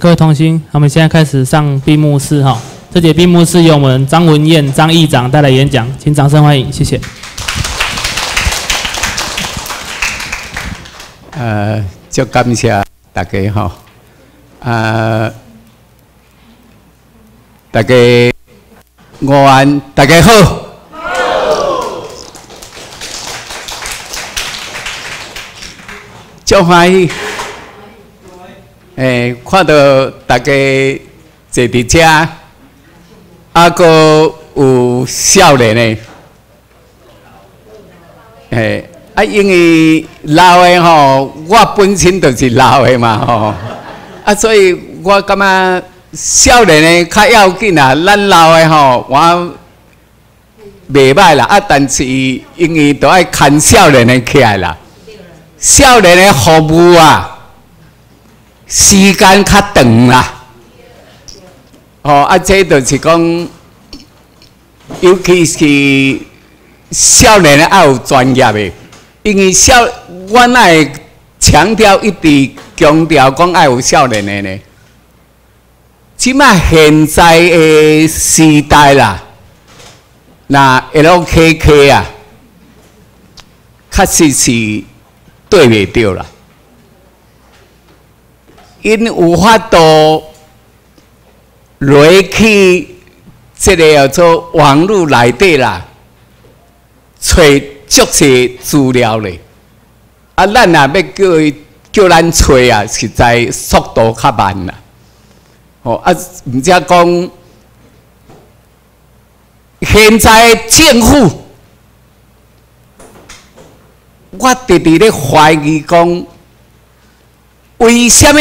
各位同心，我们现在开始上闭幕式哈。这节闭幕式由我们张文燕张议长带来演讲，请掌声欢迎，谢谢。呃，就感谢大家哈，呃，大家午安，大家好。就欢喜，诶，看到大家坐伫遮，啊，个有少年的，诶，啊，因为老的吼，我本身就是老的嘛吼，啊，所以我感觉少年的较要紧啊，咱老的吼，我袂歹啦，啊，但是因为都爱看少年的起来啦。少年的服务啊，时间较长啦。哦，啊，这就是讲，尤其是少年的要有专业的，因为少，我爱强调一直强调讲要有少年的呢。即卖现在的时代啦，那 LKK 啊，确实是。对袂着啦，因有法度落去即个叫做网络内底啦，找足些资料咧。啊，咱若要叫伊叫咱找啊，实在速度较慢啦。哦，啊，毋则讲现在政府。我直直咧怀疑讲，为什么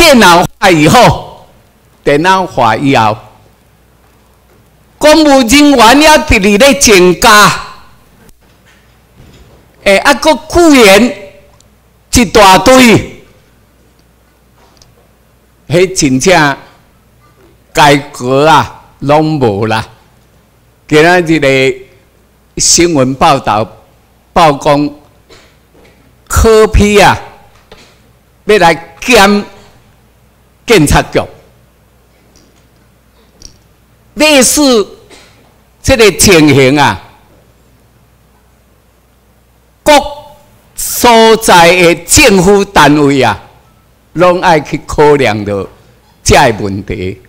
电脑化以后，电脑化以后，公务人员也直直咧增加，诶，啊个雇员一大堆，迄真正改革啊，拢无啦。今仔日个新闻报道。报讲科批啊，要来检警察局，类似这个情形啊，各所在的政府单位啊，拢爱去考量到这个问题。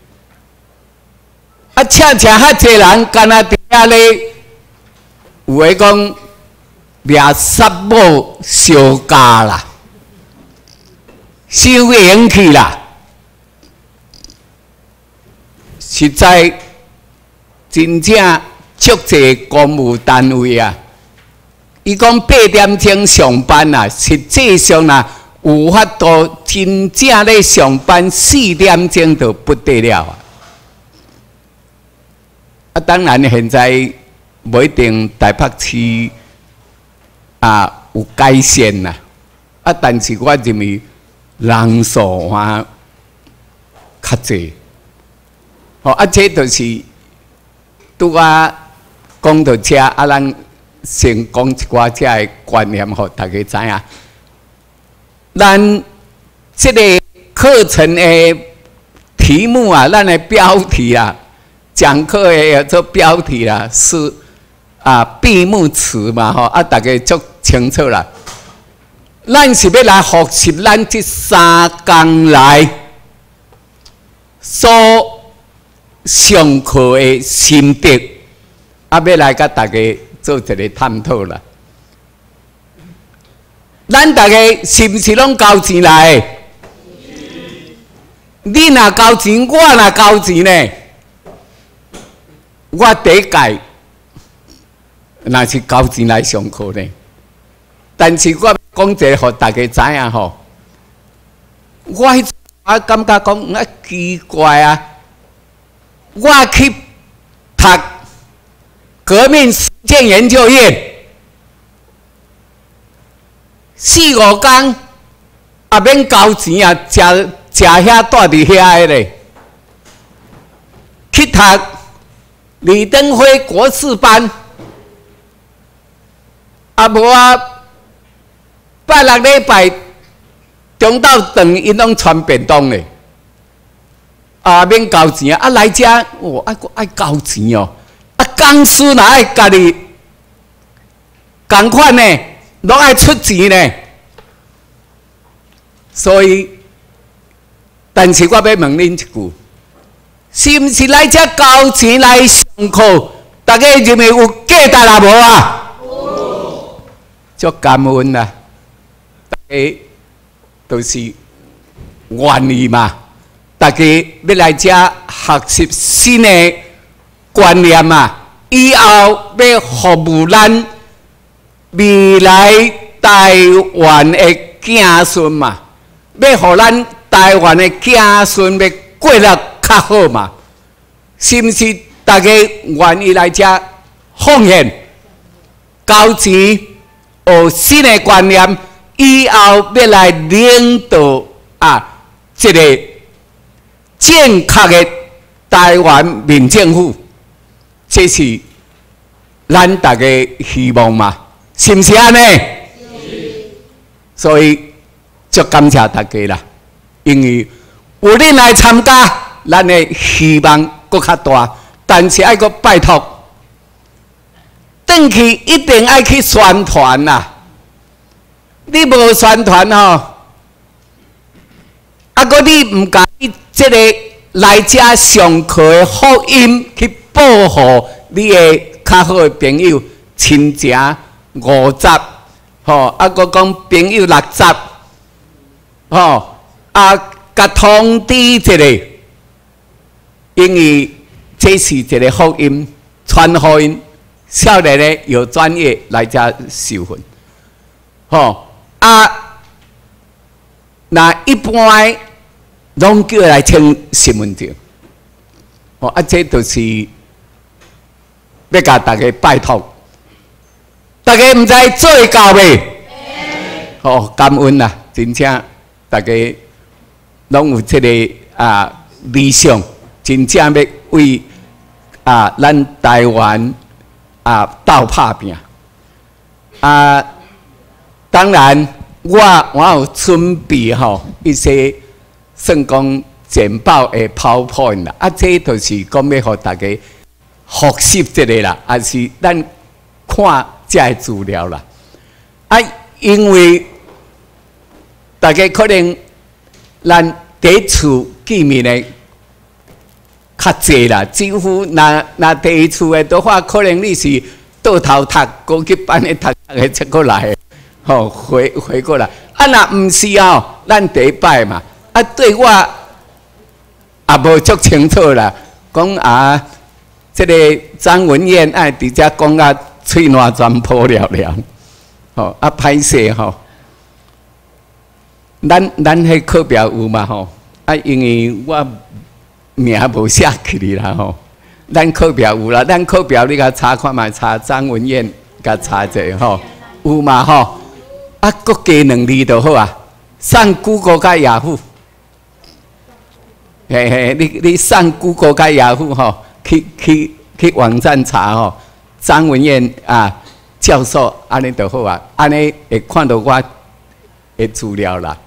啊，恰恰遐济人干那伫遐咧，有诶讲。掠杀某小家啦，收回去啦，实在真正足济公务单位啊！伊讲八点钟上班啊，实际上啊，有法度真正咧上班四点钟就不得了啊！啊，当然现在不一定台北市。啊，有改善呐！啊，但是我认为人数啊较济。哦，啊，这就是拄啊讲到这，啊，咱先讲一寡这的观念，吼大家知影。咱这个课程的题目啊，咱的标题啊，讲课的做标题啊，是啊闭幕词嘛，吼啊，大家足。清楚啦，咱是要来学习咱这三工来所上课的心得，啊，要来甲大家做一个探讨啦。咱大家是毋是拢交钱来？你若交钱，我若交钱呢？我第一届那是交钱来上课呢？但是我讲一个，互大家知影吼，我我感觉讲啊奇怪啊，我去读革命实践研究院，四五工也免交钱啊，食食遐住伫遐个咧，去读李登辉国士班，啊无啊。拜六礼拜中昼等因拢传便当咧，啊免交钱啊，啊来遮我爱爱交钱哦，啊公司哪爱家己共款呢，拢爱出钱呢，所以，但是我要问恁一句，是毋是来遮交钱来上课？大家认为有价值啊无啊？足感恩啦，大家都是愿意嘛。大家要来遮学习新的观念嘛，以后要服务咱未来台湾的子孙嘛，要互咱台湾的子孙要过得较好嘛，是毋是？大家愿意来遮奉献、交钱、学新的观念，以后要来领导啊，这个。正确的台湾民政府，这是咱大家希望嘛？是不是安尼？所以，就感谢大家啦，因为有恁来参加，咱的希望搁较大。但是爱搁拜托，回去一定爱去宣传啦。你无宣传吼？啊！个你毋甲伊即个来遮上课的福音去保护你的较好的朋友、亲情五十，吼！啊！个讲朋友六十，吼！啊！甲通知一个，因为这是一个福音传福音，少年的有专业来遮受训，吼！啊！那一般拢叫来签身份证，哦，啊，这都是要甲大家拜托，大家毋知做到未？哦，感恩啦，真正大家拢有这个啊理想，真正要为啊咱台湾啊斗拍拼啊，当然。我我有准备吼一些算讲简报的 PowerPoint 啦，啊，这就是讲要互大家学习这个啦，还是咱看这资料啦。啊，因为大家可能咱第一次见面的较济啦，几乎那那第一次的话，可能你是倒头读高级班的读个出过来。吼，回回过来，啊，那毋是哦，咱第一摆嘛，啊，对我也无足清楚啦。讲啊，这个张文燕爱伫遮讲啊，喙烂全破了了，吼，啊，歹势吼。咱咱迄课表有嘛吼，啊，因为我名无写起哩啦吼。咱课表有啦，咱课表你甲查看嘛，查张文燕，甲查者吼，有嘛吼。啊，各加两字就好啊！上 Google 加雅虎，嘿嘿，你你上 Google 加雅虎吼，去去去网站查吼，张文燕啊教授安尼就好啊，安尼会看到我的资料啦。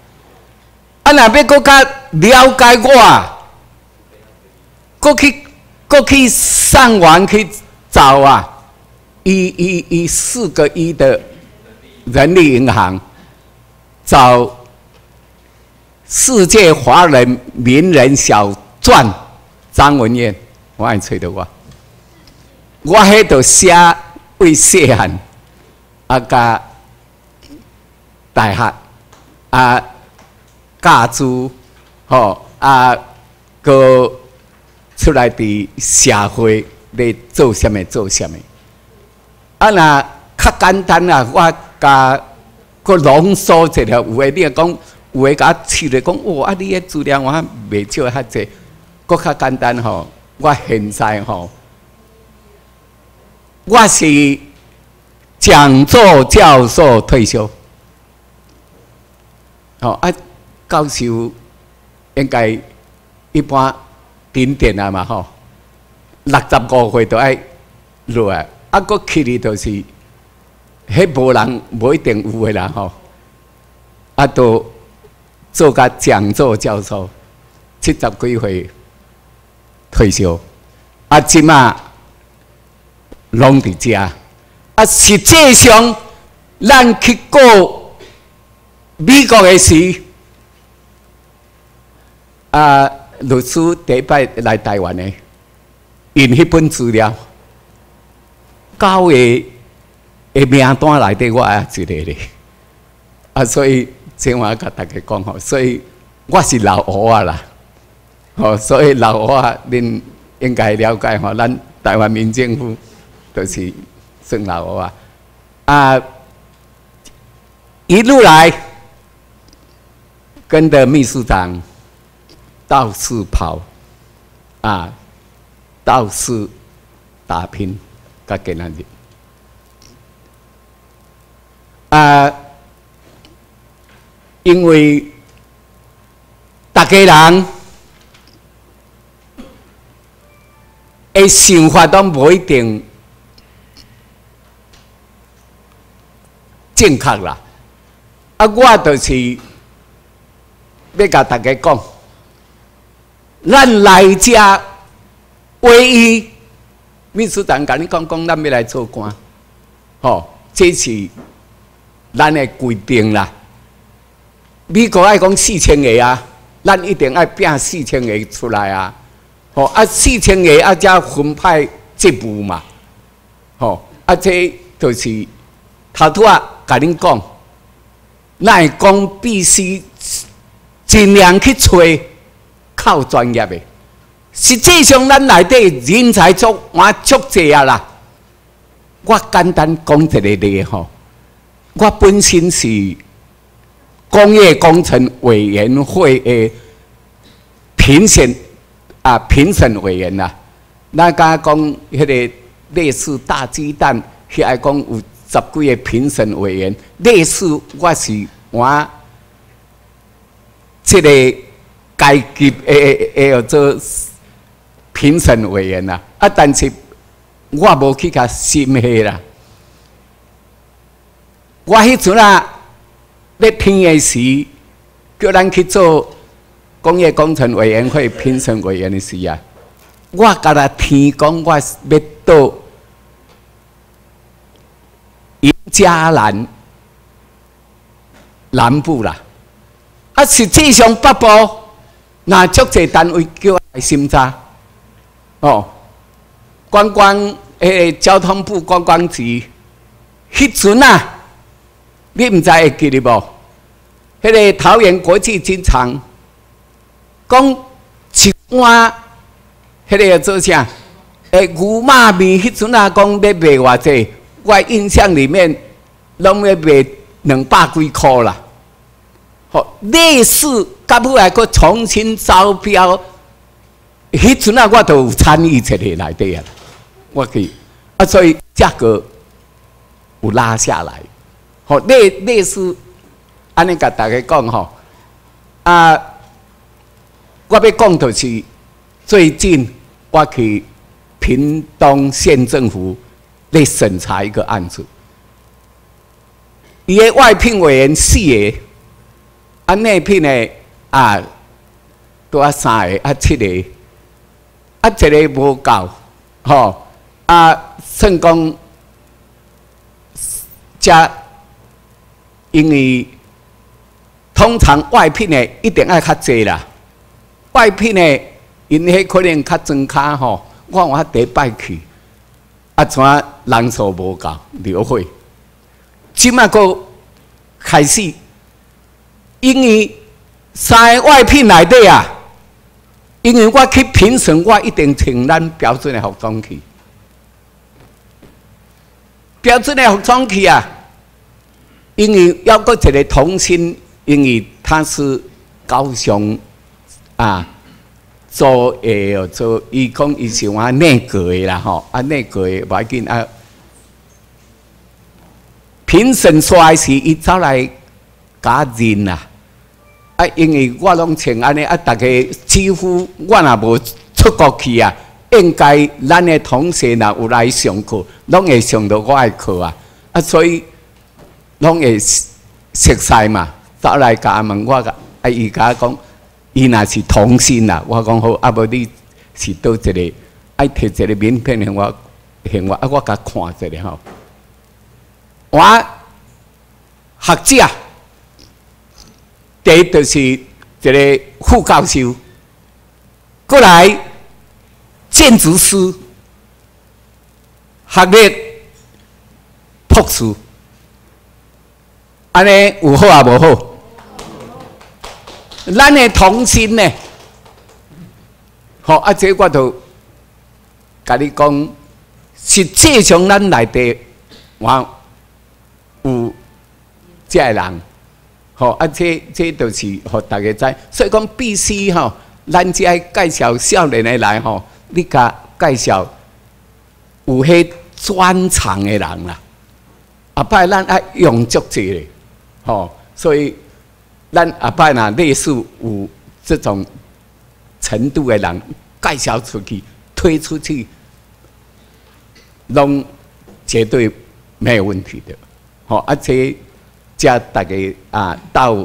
啊，若要搁较了解我，啊搁去搁去上网去找啊，一一一四个一的。人力银行找世界华人名人小传张文燕，我爱吹的我，我喺度写为细汉啊加大学啊教书吼啊个出来的社会咧做什么做什么啊那较简单啊我。甲个浓缩一条，有诶，你讲有诶，甲试咧讲，哇！啊，你诶资料我未少遐济，搁较简单吼。我现在吼，我是讲座教授退休，吼啊，教授应该一般顶点啊嘛吼，六十五岁都爱落来，啊，搁去哩都是。迄无人无一定有诶啦吼，啊都做甲讲座教授，七十几岁退休，啊，即马拢伫遮，啊，实际上咱去过美国的时，啊，律师第一摆来台湾的，用迄本资料，九个的名单内底我也一个咧，啊，所以正话甲大家讲吼，所以我是老乌啊啦。哦，所以老我恁应该了解吼，咱台湾民政府都是算老我啊。啊，一路来跟着秘书长到处跑，啊，到处打拼，甲给咱日。啊，因为大家人。诶，想法都无一定正确啦。啊，我就是要甲大家讲，咱来遮唯一秘书长甲你讲讲，咱要来做官，吼，这是咱的规定啦。美国爱讲四千个啊，咱一定爱拼四千个出来啊。吼啊，四千个啊，才分派职务嘛。吼啊，这就是头拄啊，甲恁讲，咱会讲必须尽量去找靠专业的。实际上，咱内底人才足我足济啊啦。我简单讲一个例吼，我本身是工业工程委员会的评审。啊，评审委员呐，那刚讲迄个类似大鸡蛋，迄爱讲有十几个评审委员，类似我是我这个该级诶诶要做评审委员呐，啊，但是我无去甲审核啦，我迄阵啊，咧评诶时，叫咱去做。工业工程委员会评审委员的时啊，我甲他提讲，我要到云嘉南南部啦。啊，实际上北部那足济单位叫来审查，哦，观光诶，交通部观光局，迄阵啊，你毋知会记得无？迄个桃园国际机场。讲一碗，迄个做啥？诶，牛肉面迄阵啊，讲要卖偌济？我印象里面拢要卖两百几箍啦。好，类似，甲尾来个重新招标，迄阵啊，我都有参与这个内底啊。我去啊，所以价格有拉下来。好，类类似，安尼甲大家讲吼啊。我要讲的是，最近我去屏东县政府来审查一个案子，伊个外聘委员四个，啊内聘的啊多三个啊七个，啊一个无够，吼啊算讲加，因为通常外聘的一定爱较济啦。外聘的，因迄可能较增卡吼。我我第一摆去，啊，怎啊人数无够，流会。即马个开始，因为三外聘内底啊，因为我去评审，我一定穿咱标准的服装去。标准的服装去啊，因为要个一个同心，因为他是高雄。啊，做诶哦，做伊讲伊是我内阁诶啦吼，啊内阁诶，要紧啊。评审出来时，伊走来加认啦。啊，因为我拢穿安尼啊，大家几乎我也无出国去啊，应该咱诶同学若有来上课，拢会上到我诶课啊。啊，所以拢会熟悉嘛，走来甲问我个，啊伊甲讲。伊若是同性啦，我讲好，啊无你是倒一个，爱摕一个名片向我，向我啊，我甲看一下吼。我学者，第一就是一个副教授，过来建筑师，学历博士，安尼有好啊无好？咱的同心呢？好，啊，这我都甲你讲，实际上咱内底我有这人，好，啊，这这都是互大家知，所以讲必须吼，咱只介绍少年的来吼，你甲介绍有迄专长的人啦，啊，拜咱爱用足济咧，吼，所以。咱阿拜呐，类似有这种程度的人介绍出去、推出去，拢绝对没有问题的。好，而且叫大家啊，到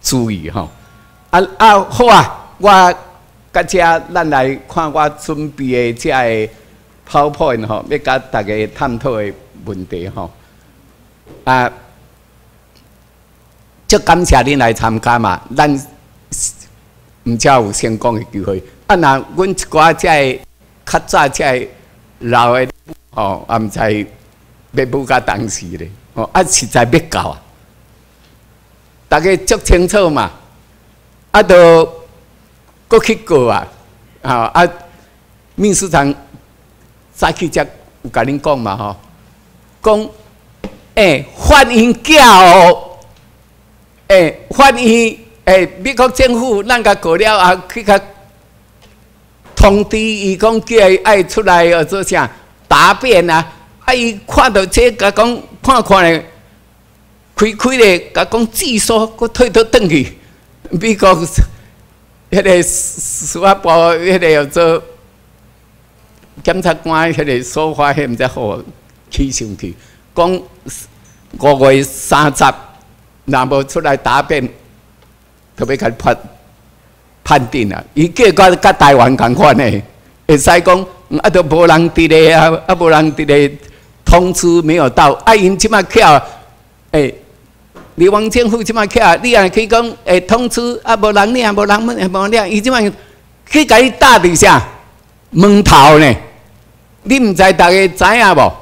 注意哈。啊啊，好啊，我甲遮咱来看我准备的遮个 PowerPoint 吼，要甲大家探讨的问题吼啊。就感谢恁来参加嘛，咱毋才有成功的机会。啊，那阮一寡个较早个老的吼，也毋知要补甲当时咧，哦，啊实在要到啊，大家足清楚嘛，啊，都过去过啊，啊啊，秘书长早起则有甲恁讲嘛吼，讲诶，欢迎教。诶，反映诶，美国政府咱甲过了后，去甲通知伊讲叫伊爱出来要做啥答辩啊？啊，伊看到这甲讲看看咧，开开咧，甲讲自首，佮退倒转去。美国迄个司法部迄个要做检察官，迄个说法迄毋知好起上去，讲五月三十。若无出来答辩，特别开判判定啊！伊结果甲台湾共款呢，会使讲啊，都无人伫咧啊，啊无人伫咧通知没有到，啊因即马巧，诶，你王政府即马巧，你也可以讲诶通知啊无人领，无人问，无人伊即马去甲伊搭伫啥门头呢？你毋知逐个知影无？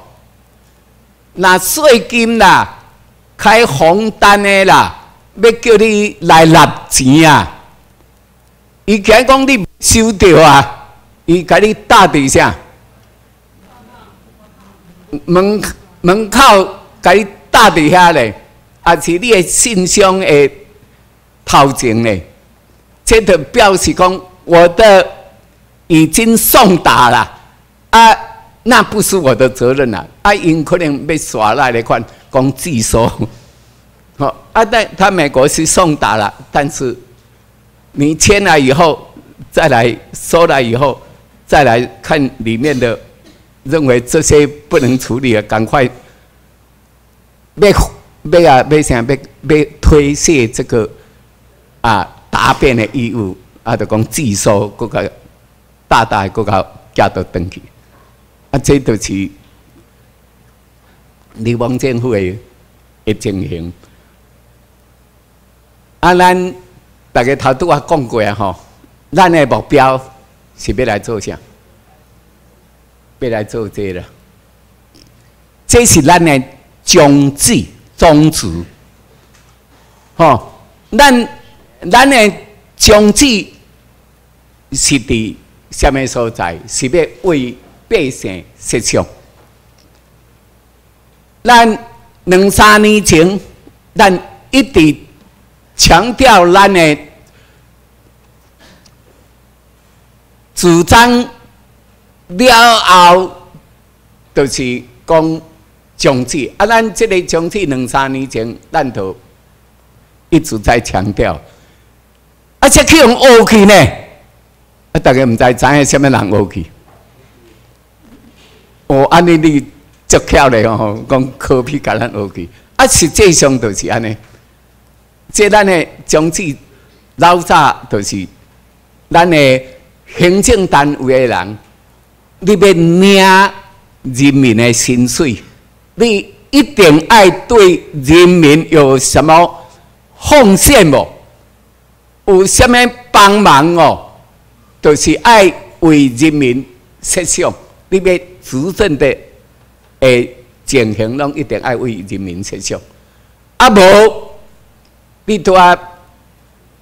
若税金啦。开红单的啦，要叫你来纳钱啊！伊讲讲你收着啊，伊甲你打伫啥？门门口甲你打伫遐咧，啊是你的信箱的头前咧。这就表示讲，我的已经送达了啊，那不是我的责任啦。啊，因可能被耍赖的款。讲寄收，好啊！但他美国是送达了，但是你签了以后，再来收了以后，再来看里面的，认为这些不能处理了，赶快被被啊被想被被推卸这个啊答辩的义务啊，就讲寄收嗰个大大嗰个加到登记，啊，这都是。你王政府的的情形，啊，咱大家头拄啊讲过啊吼，咱的目标是要来做啥？要来做这了，这是咱的宗旨宗旨，吼，咱咱的宗旨是伫什么所在？是要为百姓设想。咱两三年前，咱一直强调咱的主张了后，就是讲政治。啊，咱这个政治两三年前，咱都一直在强调，而且去用学去呢。啊，大家唔知知影什么人学去？哦，安尼你。足巧咧吼，讲科比甲咱学去，啊，实际上就是安尼。即咱诶宗旨老早就是咱诶行政单位的人，你要领人民的薪水，你一定爱对人民有什么奉献无？有什么帮忙哦？就是爱为人民设想，你要执政的诶进行，拢一定爱为人民设想。啊无，你拄啊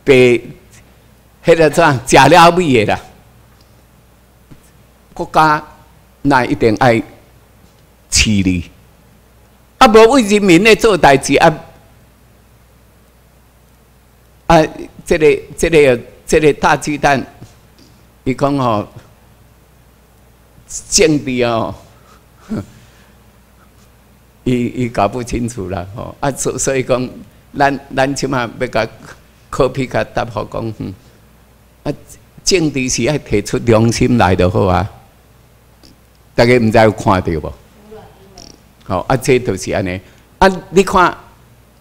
被迄个怎食了米的啦？国家那一定爱饲你，啊无为人民咧做代志啊啊！这个、这个、这个大鸡蛋，伊讲吼，政治哦，伊伊搞不清楚啦吼啊！所所以讲，咱咱起码要甲科比甲答复讲，啊，政治是爱提出良心来就好啊。大家毋知有看到无？好啊，这就是安尼。啊，你看，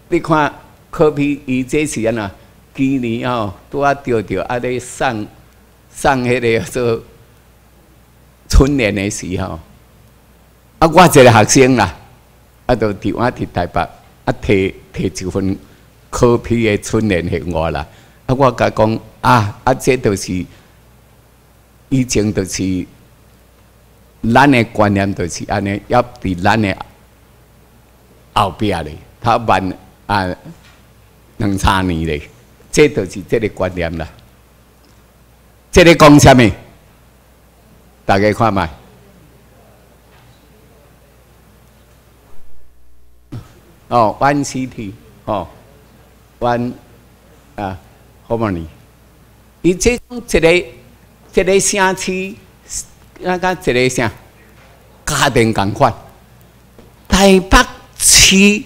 你看，科比伊这是安那？今年哦，拄啊钓着啊咧送送迄个做春联的时候，啊，我一个学生啦，啊，就伫我伫台北啊，摕摕一份科比的春联给我啦。啊，我甲讲啊，啊，这都是以前都是。咱的观念都是安尼，要伫咱的后壁咧，他慢啊两三年咧，这都是这个观念啦。这个讲什么？大家看卖。哦，one city，哦，one 啊，harmony。伊这种一个一个城市。那个一个啥家庭共款，台北市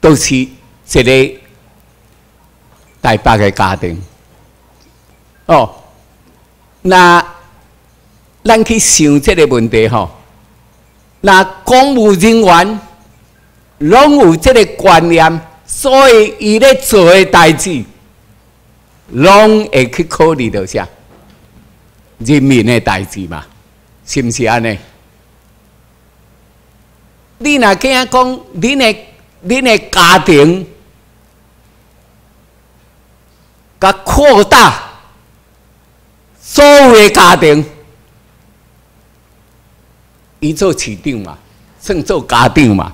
都是一个台北的家庭。哦，那咱去想这个问题吼，那公务人员拢有这个观念，所以伊咧做诶代志，拢会去考虑到啥？人民诶代志嘛，是毋是安尼？你若惊讲，恁诶恁的家庭，甲扩大所有的家庭，伊做市长嘛，算做家长嘛，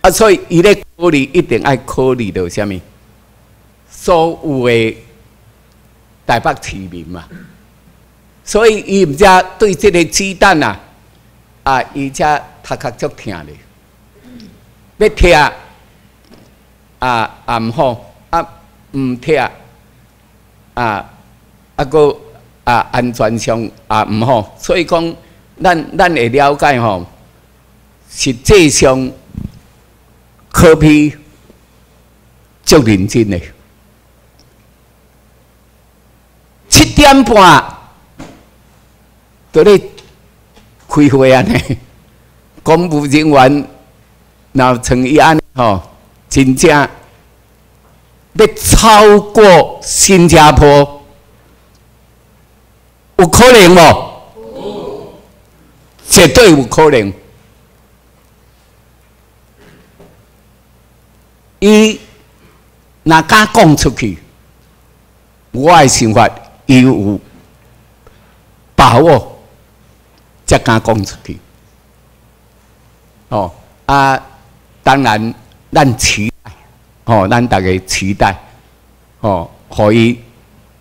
啊，所以伊咧考虑一定爱考虑到虾物？所有的台北市民嘛。所以，伊毋只对即个鸡蛋啊，啊，伊只头壳足疼咧，要贴啊啊毋好，啊毋贴啊啊个啊安全上啊毋好，所以讲，咱咱会了解吼，实际上科比足认真诶，七点半。都咧开会安尼，公务人员若像伊安吼，真正要超过新加坡，有可能无？绝对有可能。伊若敢讲出去，我诶想法伊有把握。才敢讲出去，哦啊！当然，咱期待，哦，咱大家期待，哦，可以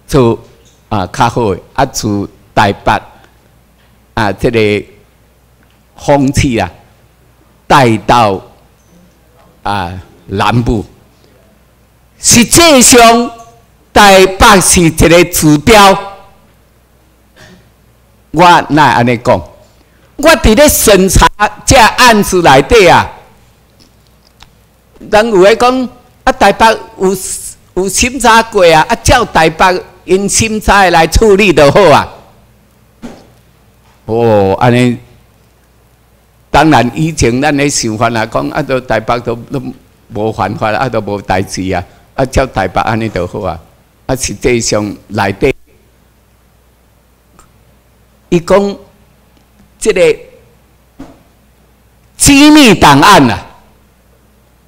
做啊较好诶，啊，做台北啊，这个风气啊，带到啊南部。实际上，台北是一个指标，我那安尼讲。我伫咧审查这案子内底啊，人有诶讲啊，台北有有审查过啊，啊，照台北因审查来处理就好啊。哦，安尼，当然以前咱诶想法来讲，啊，都台北都都无犯法啊，都无代志啊，啊，照台北安尼就好啊。啊，实际上内底伊讲即个机密档案啊，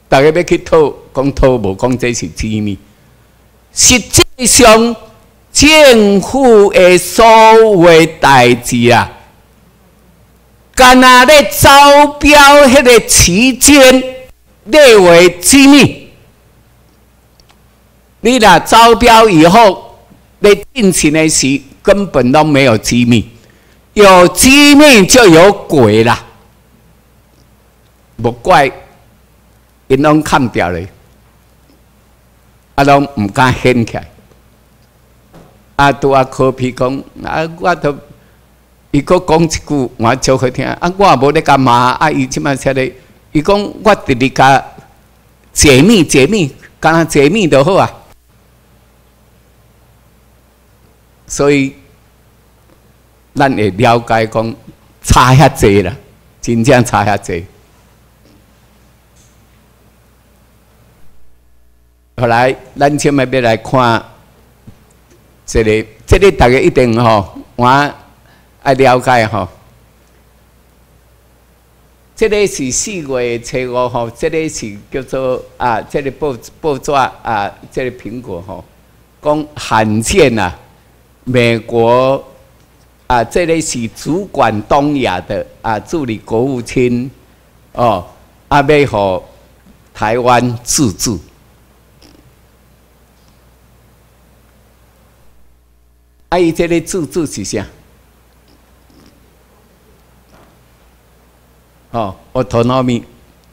大家要去讨，讲讨无讲这是机密。实际上，政府的所有代志啊，干那咧招标迄个期间列为机密。你若招标以后，你进行的时根本都没有机密，有机密就有鬼啦。莫怪因拢看掉咧，啊，拢毋敢掀起来。啊，拄啊，科比讲，啊，我都一个讲一句，我就好听。啊，我也无咧干嘛？啊，伊即摆说咧，伊讲我直直甲解密解密，干若解密就好啊。所以，咱会了解讲差遐济啦，真正差遐济。后来，咱今日要来看这个，这个大家一定吼，我爱了解吼。这个是四月初五吼，这个是叫做啊，这个报报纸啊，这个苹果吼，讲罕见呐。美国啊，这里是主管东亚的啊，助理国务卿哦，阿贝和台湾自治。阿姨，这里自治是啥？哦，我头脑咪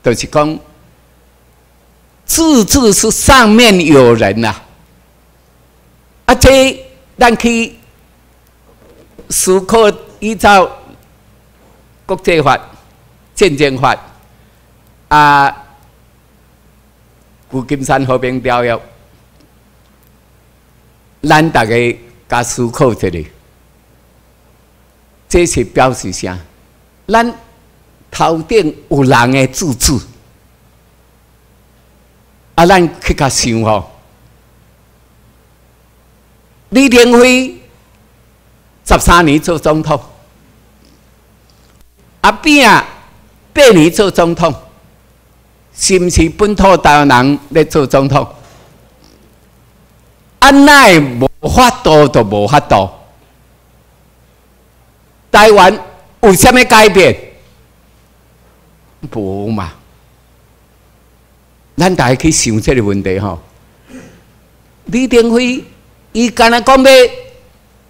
就是讲，自治是上面有人呐，啊这。咱去思考依照国际法、战争法啊，旧金山和平条约，咱大家加思考一下，这是表示啥？咱头顶有人的自治，啊，咱去甲想吼。李登辉十三年做总统，阿扁八年做总统，是毋是本土台湾人咧做总统？安奈无法度都无法度，台湾有啥物改变？无嘛？咱大家去想这个问题吼。李登辉。伊刚才讲要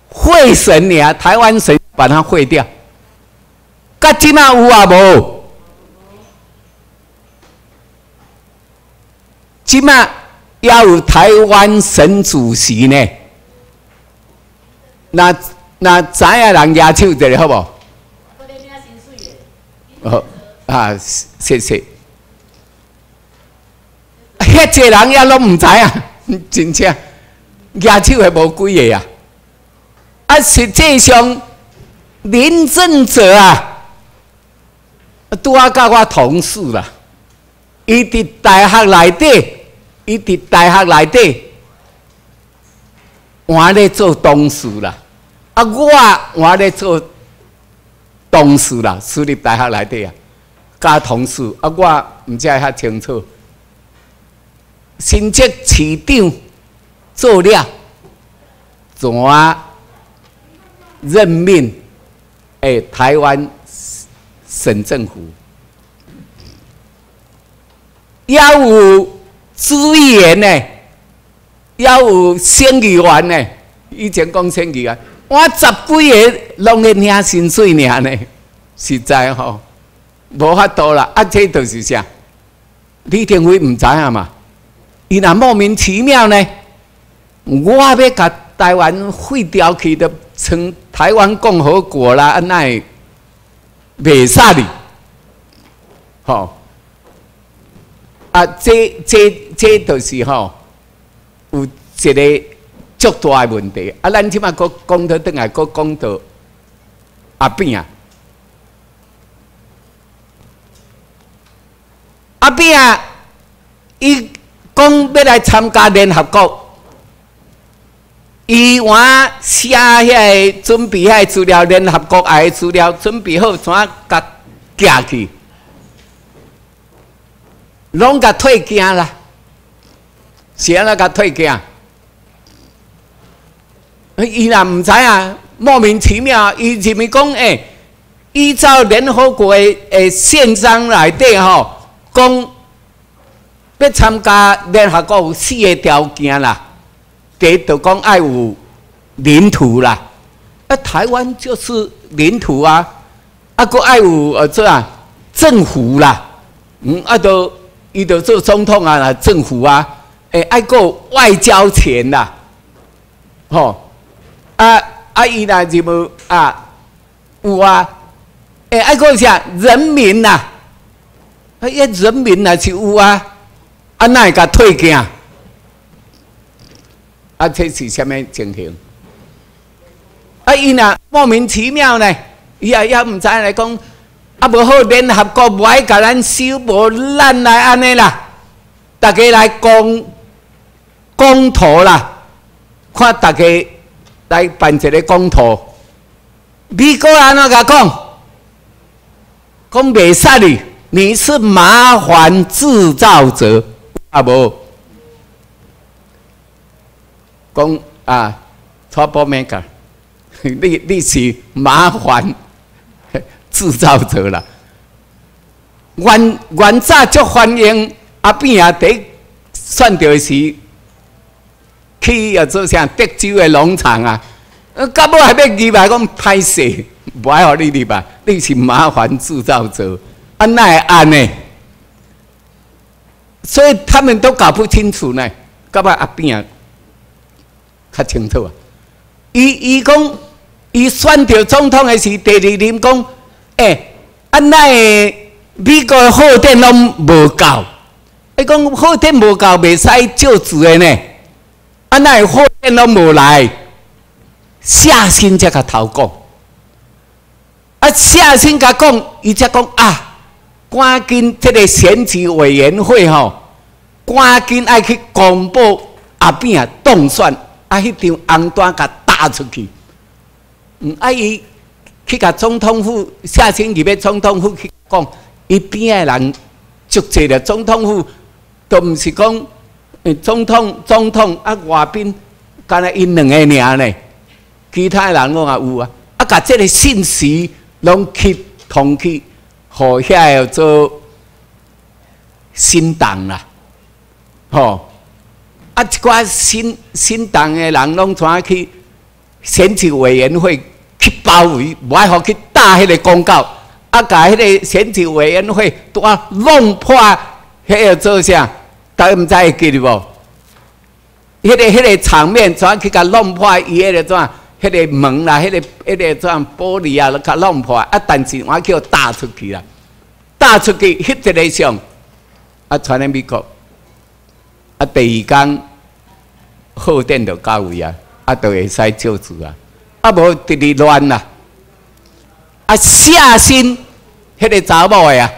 会神尔，台湾神把它毁掉，噶即那有啊无？即嘛要有台湾神主席呢？那那知影人举手一下好无？哦啊，谢谢。遐济人也拢唔知啊，真正。举手还无几个啊！啊，实际上林正哲啊，拄啊甲我同事啦。伊伫大学内底，伊伫大学内底，我咧做同事啦。啊，我我咧做同事啦，私立大学内底啊，加同事啊，我毋知遐清楚。新职市长。做了，怎啊任命？哎，台湾省政府要有资源呢，要有县议员呢。以前讲县议员，我十几个拢个领薪水尔呢，实在吼，无法度啦。啊，这都是啥？李天辉唔知啊嘛？伊那莫名其妙呢？我要甲台湾废掉去的，称台湾共和国啦，安奈袂使哩，吼啊！这这这都是吼有一个足大的问题。啊，咱即马讲讲到等下，讲讲到阿扁啊，阿扁啊，伊讲要来参加联合国。伊我写遐个准备遐资料，联合国爱资料准备好，怎甲寄去？拢甲退件啦，是安怎甲退件？伊若毋知啊，莫名其妙，伊认为讲诶，依照联合国诶诶宪章内底吼，讲要参加联合国有四个条件啦。第一就讲爱有领土啦，啊，台湾就是领土啊，啊，个爱有呃这啊政府啦，嗯，啊，都伊都做总统啊，政府啊，诶，爱个外交权啦，吼。啊啊！伊若就无啊，有啊！诶，爱讲啥？人民呐，啊一人民呐是有啊，啊，哪会甲退件？啊，这是虾米情形？啊，伊若莫名其妙呢，伊也也毋知来讲，啊，无好联合国无爱甲咱收，无咱来安尼啦，大家来公公投啦，看大家。来办一个公投，美国安怎甲讲？讲袂使哩，你是麻烦制造者，啊无？讲啊，，Trouble Maker，？你你是麻烦制造者啦。原原早就欢迎阿扁啊，伫选着是。去要做啥？德州的农场啊，呃到尾还要入来讲歹势，不爱互你入来，你是麻烦制造者，啊，那会安呢？所以他们都搞不清楚呢。到尾阿扁啊，较清楚啊。伊伊讲，伊选着总统的是第二任，讲，诶，啊，那会美国后电拢无够，伊讲后电无够，袂使就职的呢。啊！那货电拢无来，下心才甲头讲。啊，下心甲讲，伊才讲啊，赶紧这个选举委员会吼，赶紧爱去公布阿扁啊当选，啊，迄张红单甲打出去。嗯，啊伊去甲总统府，下星期要总统府去讲，伊边的人足济了，总统府都毋是讲。总统，总统啊，外宾，干那因两个尔呢？其他人我也有啊。啊，甲这个信息拢去通去，互遐个做新党啦，吼！啊，一寡新新党的人拢怎去选举委员会去包围，无爱互去打迄个公告，啊，甲迄个选举委员会都啊弄破，迄个做啥？大家毋知会记得无？迄个、迄个场面，怎去甲弄破伊迄个怎？迄个门啦，迄个、迄个怎玻璃啊，甲弄破啊！但是我叫打出去啦，打出去，迄一个上啊，传来美国啊，第二天后电就到位啊，啊，就会使救助啊，啊，无直直乱啦，啊，下心迄个查某的啊，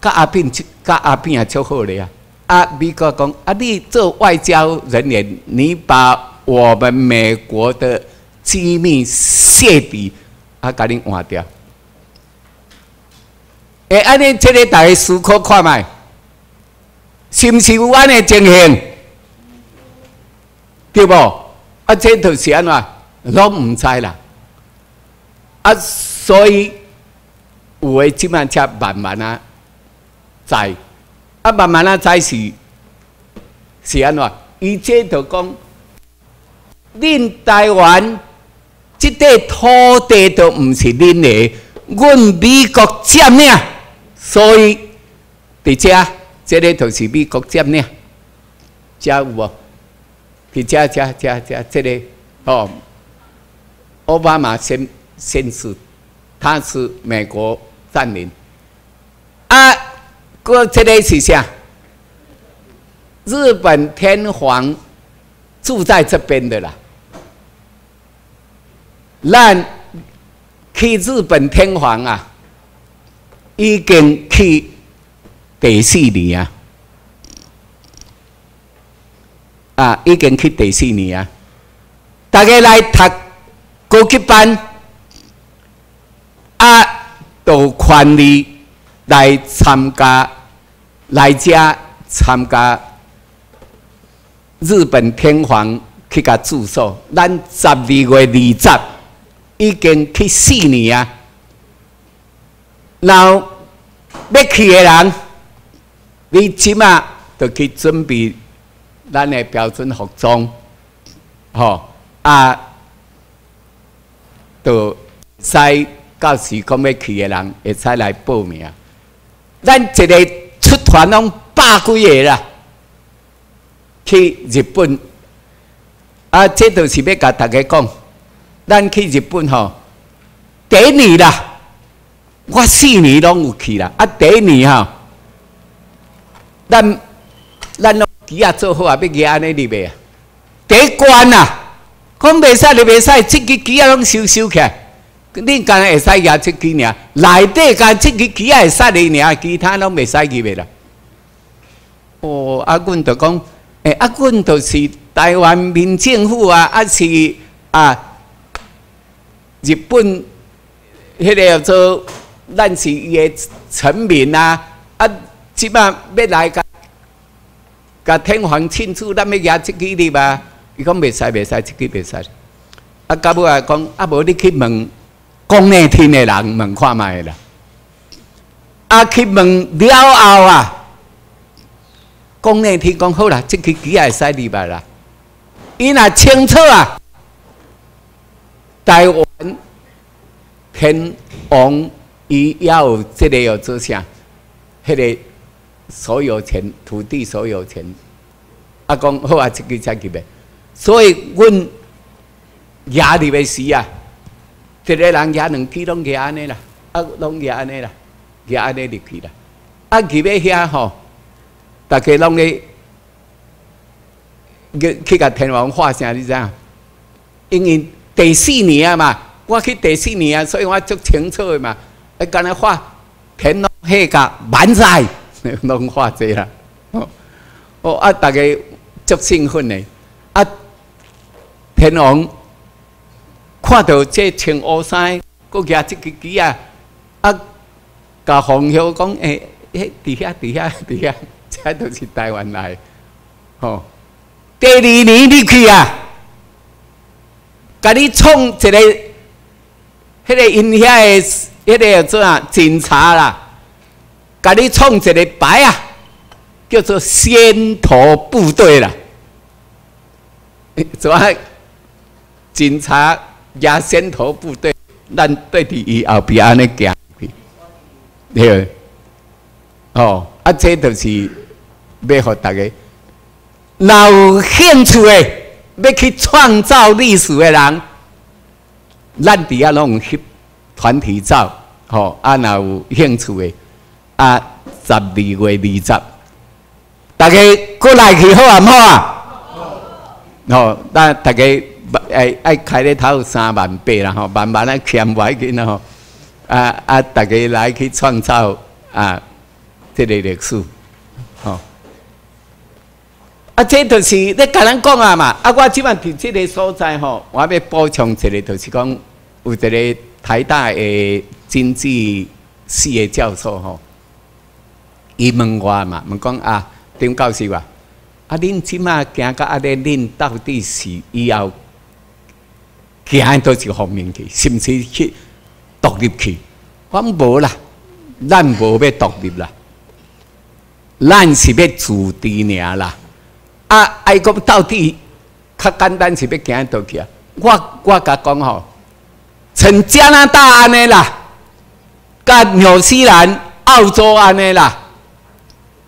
甲阿扁、甲阿扁也超好咧啊！啊！美国讲啊，你做外交人员，你把我们美国的机密泄底，啊，甲你换掉。诶，安尼这个大家思考看卖，是毋是有安尼情形？对不？啊，这就是安怎，拢毋知啦。啊，所以有诶，即满才慢慢啊，在。啊，慢慢啊，在是是安怎？伊这就讲，恁台湾这块土地都毋是恁的，阮美国占领，所以伫遮，这个就是美国占领，遮有无？伫遮遮遮遮这个哦，奥巴马先先是，他是美国占领啊。过这个是啥？日本天皇住在这边的啦。咱去日本天皇啊，已经去第四年啊，啊，已经去第四年啊。大家来读高级班，啊，都权利来参加，来遮参加日本天皇去甲住宿。咱十二月二十已经去四年啊，然后要去的人，你起码就去准备咱的标准服装，吼啊，就使到时讲要去的人会使来报名。咱一个出团拢百几个啦，去日本啊，这都是要甲大家讲，咱去日本吼，第一年啦，我四年拢有去啦，啊，第一年吼，咱咱拢机啊做好啊，要举安尼入去啊，第一关啊，讲袂使，你袂使，即支机啊拢收收起来。恁干会使举即支尔，内底干即支机啊会使哩尔，其他拢袂使入去啦。哦，啊，阮就讲，诶，啊，阮就是台湾民政府啊，啊是啊，日本迄个叫做咱是伊诶臣民啊，啊，即摆要来甲甲天皇庆祝，咱要举即支哩吧？伊讲袂使，袂使，即支袂使。啊，到尾啊讲，啊无你去问。讲内天的人问看卖啦，啊去问了后啊，讲内天讲好啦，即个机会使入来啦。伊若清楚啊，台湾天王伊要即个要做啥？迄个所有权土地所有权，啊讲好啊，即个才入来。所以阮压力的时啊。一个人举两支拢举安尼啦，啊，拢举安尼啦，举安尼入去啦。啊，去要遐吼，大家拢咧去去甲天王画啥？你知影？因为第四年啊嘛，我去第四年啊，所以我足清楚的嘛。啊，干那画天龙迄个万载，拢画这啦。哦，啊，大家足兴奋的。啊，天王。看到这穿乌衫，搁举即个机啊，啊，甲红晓讲，诶，诶，伫遐，伫遐，伫遐，这都是台湾来，吼。第二年你去啊，甲你创一个，迄个因遐诶，迄个做啊，警察啦，甲你创一个牌啊，叫做先头部队啦，怎啊，警察。压先头部队，咱对伫伊后边安尼行去，对，哦，啊，这就是要互大家，若有兴趣的，要去创造历史的人，咱底下拢翕团体照，吼，啊，若有兴趣的，啊，十二月二十，大家过来去好啊，好啊，好，那大家。爱爱开咧头三万八啦吼，慢慢啊欠不紧啦吼，啊啊，大家来去创造啊，这个历史，啊，这就是你甲咱讲啊嘛，啊，我即晚伫这个所在吼，我要补充一个，就是讲有一个台大的经济系的教授吼，伊问我嘛，问讲啊，丁教授啊，啊，恁即马行到啊咧，恁到底是以后？行都是方面去，是毋是去独立去。我无啦，咱无要独立啦，咱是要自治尔啦。啊，爱国到底较简单是要行倒去啊？我我甲讲吼，从加拿大安尼啦，甲纽西兰、澳洲安尼啦，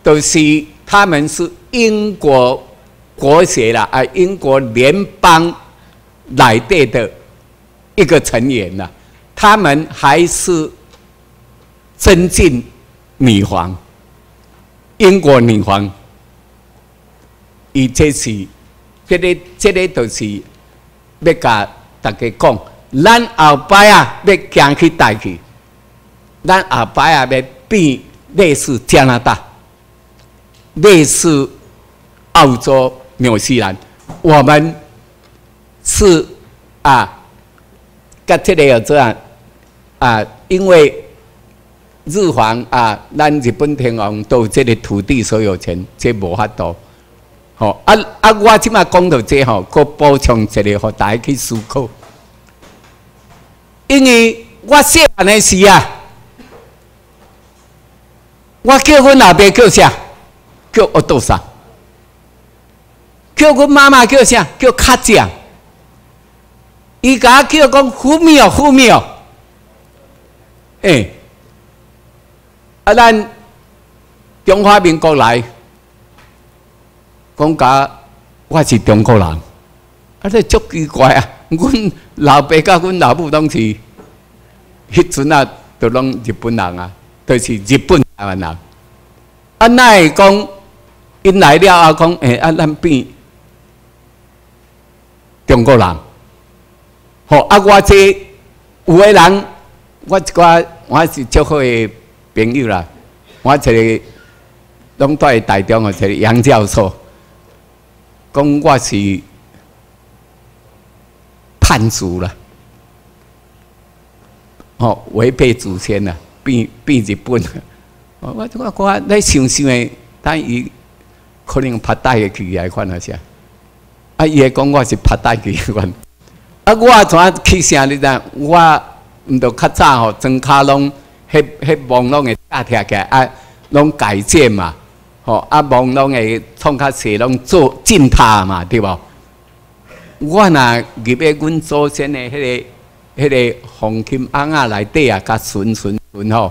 都是他们是英国国学啦，啊，英国联邦。来对的一个成员呐，他们还是尊敬女皇，英国女皇。伊这是，这个这个都是要甲大家讲，咱后摆啊要行去带去，咱后摆啊要变类似加拿大，类似澳洲、纽西兰，我们。是啊，甲这个要怎啊？啊，因为日皇啊，咱日本天皇都这个土地所有权，这无法度。吼啊啊！我即马讲到这吼，搁补充一个，互大家去思考。因为我细汉的时啊，我叫阮老爸叫啥？叫恶多啥？叫阮妈妈叫啥？叫卡酱。伊甲我叫讲虎苗虎苗。诶，啊，咱中华民国来。讲甲我是中国人，啊，这足奇怪啊！阮老爸甲阮老母拢是迄阵啊，都拢日本人啊，都是日本台湾人。啊，那会讲因来了啊，讲诶，啊，咱变中国人。好，啊，我这有个人，我一个我是足好的朋友啦，我一个拢在台中啊，一个杨教授。讲我是叛族了，哦，违背祖先了，变变日本。我我我在想想诶，但伊可能拍带个去来看下下。啊，伊会讲我是拍带去款。啊，我怎去啥你知？我毋着较早吼，装卡拢迄迄网络会架起来，啊，拢改建嘛。哦，啊，网拢会创较细，拢做进塔嘛，对无？我若入去阮祖先的迄个、迄个黄金瓮仔内底啊，甲顺顺顺吼，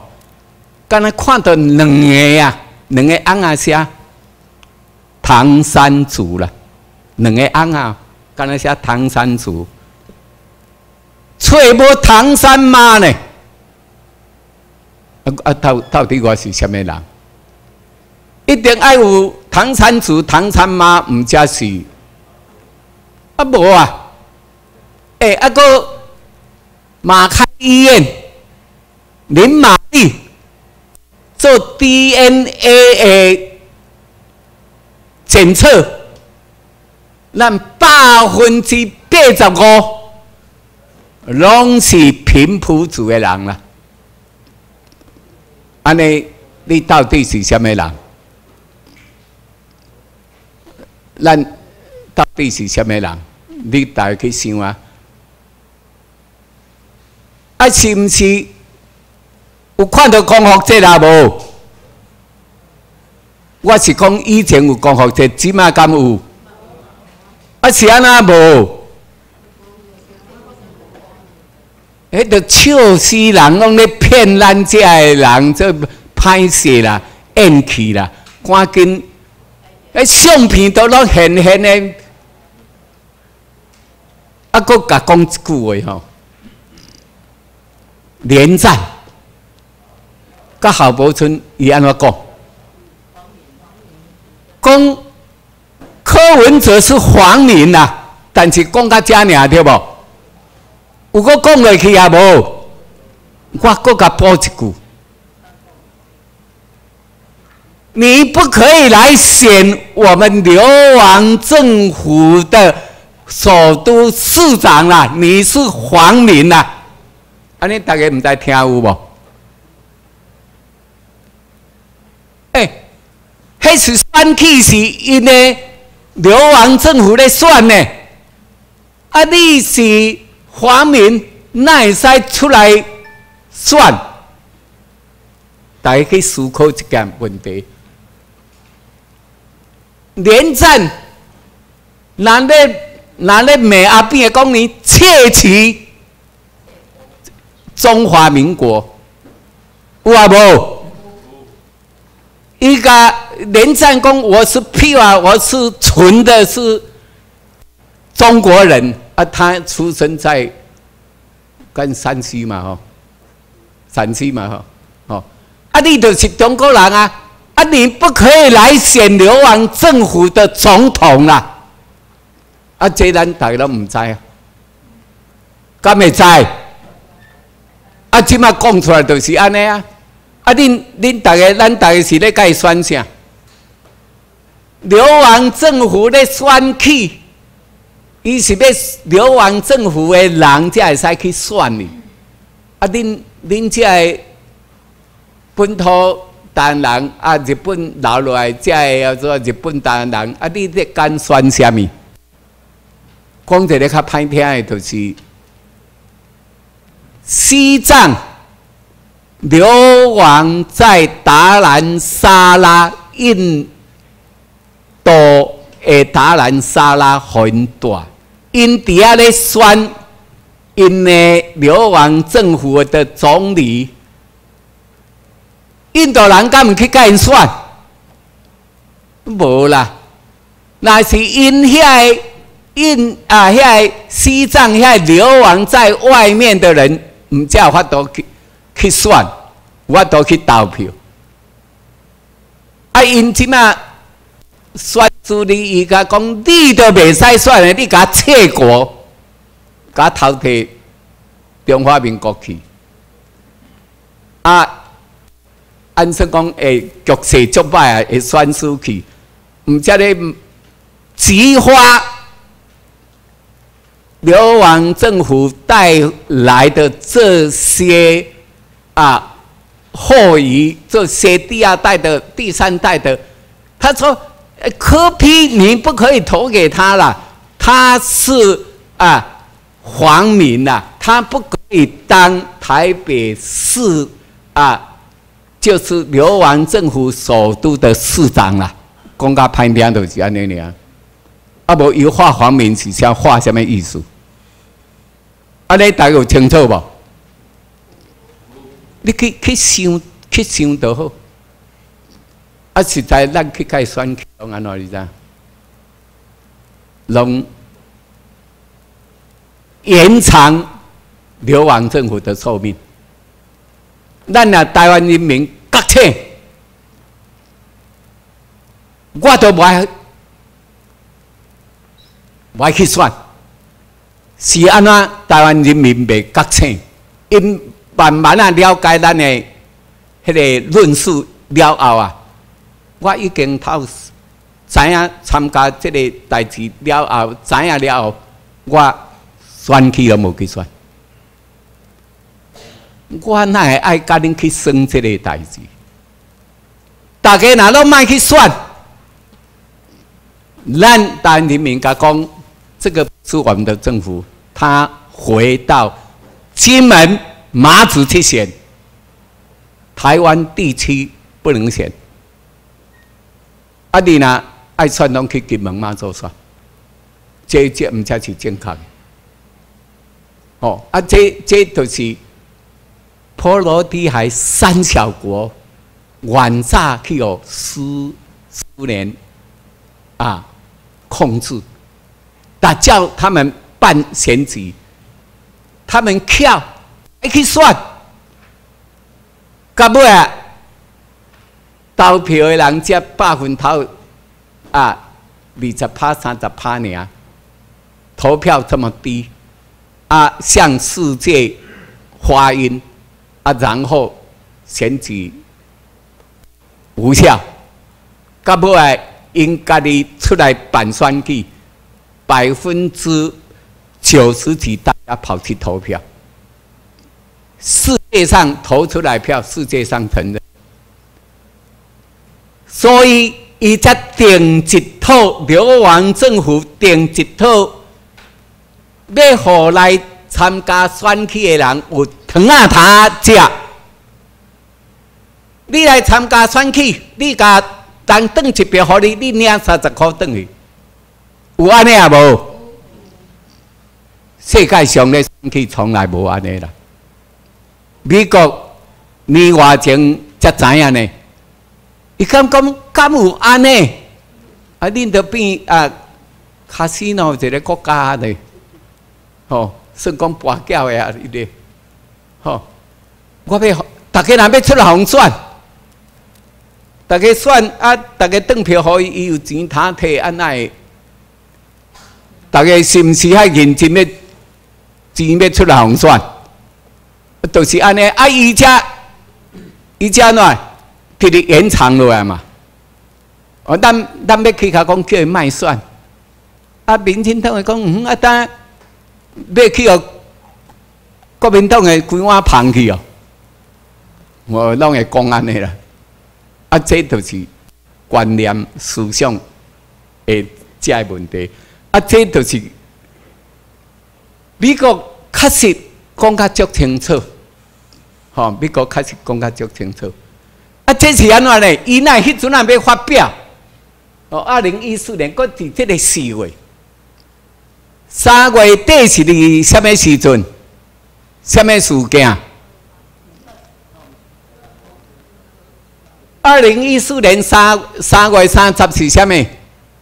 敢若看到两个啊，两个瓮仔写唐山族啦，两个翁仔，敢若写唐山族，揣无唐山妈呢？啊啊，到到底我是虾米人？一定爱有唐山族、唐三妈，毋则是啊无啊！诶，啊个马开医院林玛丽做 DNA 的检测，咱百分之八十五拢是平埔族的人啦。安尼，你到底是虾米人？咱到底是虾米人？你大家去想啊！啊，是毋是有看到光复节啦？无？我是讲以前有光复节，即马敢有？啊，是安那无？迄个笑死人，拢咧骗咱遮的人，这歹势啦，怨气啦，赶紧。诶，相片都拢现现诶，啊，搁甲讲一句话吼，连战，甲郝柏村伊安怎讲？讲柯文哲是黄民呐，但是讲到遮尔对无？有搁讲落去啊无？我搁甲补一句。你不可以来选我们流亡政府的首都市长啦！你是皇民啦！安尼大家唔在听有无？哎，迄是选举是因为流亡政府咧选呢？啊，你是皇民，那会使出来选？大家去思考一件问题。连战，哪咧哪咧美阿扁讲你窃取中华民国，有啊无？一个连战讲我是屁啊，我是纯的是中国人啊，他出生在跟山西嘛吼，山西嘛吼，哦，啊你就是中国人啊。啊！你不可以来选流亡政府的总统啦！啊，这咱大家都唔知啊，敢会知？啊，即马讲出来就是安尼啊！啊，恁恁大家，咱大家是咧该选啥？流亡政府咧选去，伊是要流亡政府的人才会使去选你。啊，恁恁这个本土人啊，日本留落来这个叫做日本台湾人啊，你咧干选啥物？讲一个较歹听的，就是西藏流亡在达兰萨拉印度的达兰萨拉很大。因伫遐咧选因的流亡政府的总理，印度人敢毋去甲因选？无啦，那是因遐印啊遐西藏遐流亡在外面的人，毋才有法度去去选，有法度去投票。啊，因即马。选主你伊甲讲，你都袂使选的，你甲撤国，甲偷摕中华民国去。啊，按说讲诶局势作败啊，会选输去，毋则咧激发流亡政府带来的这些啊后裔，这些第二代的、第三代的，他说。科批你不可以投给他了，他是啊皇民呐，他不可以当台北市啊，就是流亡政府首都的市长了。公家拍片都是安尼样，啊无有画皇民是想画什么意思？啊，你大家有清楚无？你去去想去想就好。啊！实在咱去改选举，拢安怎你知？拢延长流亡政府的寿命。咱啊，台湾人民觉醒，我都不爱，不爱去选。是安怎？台湾人民未觉醒，因慢慢啊了解咱的迄个论述了后啊。我已经透知影参加这个代志了后，知影了后，我选去都无去选。我哪会爱甲恁去算这个代志？大家哪拢卖去选？咱台人民甲讲，这个是我们的政府，他回到金门、马祖去选，台湾地区不能选。啊！你呢？爱选拢去金门嘛做算，这这毋才是正确。哦，啊，这这都是波罗的海三小国晚早去有苏苏联啊控制，打叫他们办选举，他们跳还去算，干不啊？投票的人只百分投啊，二十趴、三十趴呢？投票这么低啊，向世界发音啊，然后选举无效，噶不来因家己出来办选举，百分之九十几大家跑去投票，世界上投出来票，世界上承认。所以，伊才定一套流亡政府定一套，要何来参加选举的人有糖啊他食。你来参加选举，你甲当转一票，互你，你领三十块转去，有安尼啊无？世界上的选举从来无安尼啦。美国年外前才知影呢。伊敢讲敢有安尼？啊，恁得变啊，卡西诺一个国家的，吼，算讲跋筊的啊，伊个，吼，我要大家若要出来红选，大家选啊，大家登票互伊，伊有钱他摕安奈？大家是毋是遐认真的钱要出来红选？都是安尼，啊，伊遮伊遮哪？给你延长落来嘛？哦，咱咱要去甲讲叫伊卖算，啊，民进党会讲，嗯，啊，等要去哦，国民党的规碗捧去哦，我拢会讲安尼啦。啊，这就是观念思想的这问题。啊，这就是美国确实讲较足清楚，吼，美国确实讲较足清楚。啊，这是安怎呢？伊那迄阵啊要发表，哦，二零一四年，搁伫即个四月。三月底是伫什么时阵？什么事件？二零一四年三三月三十是什么？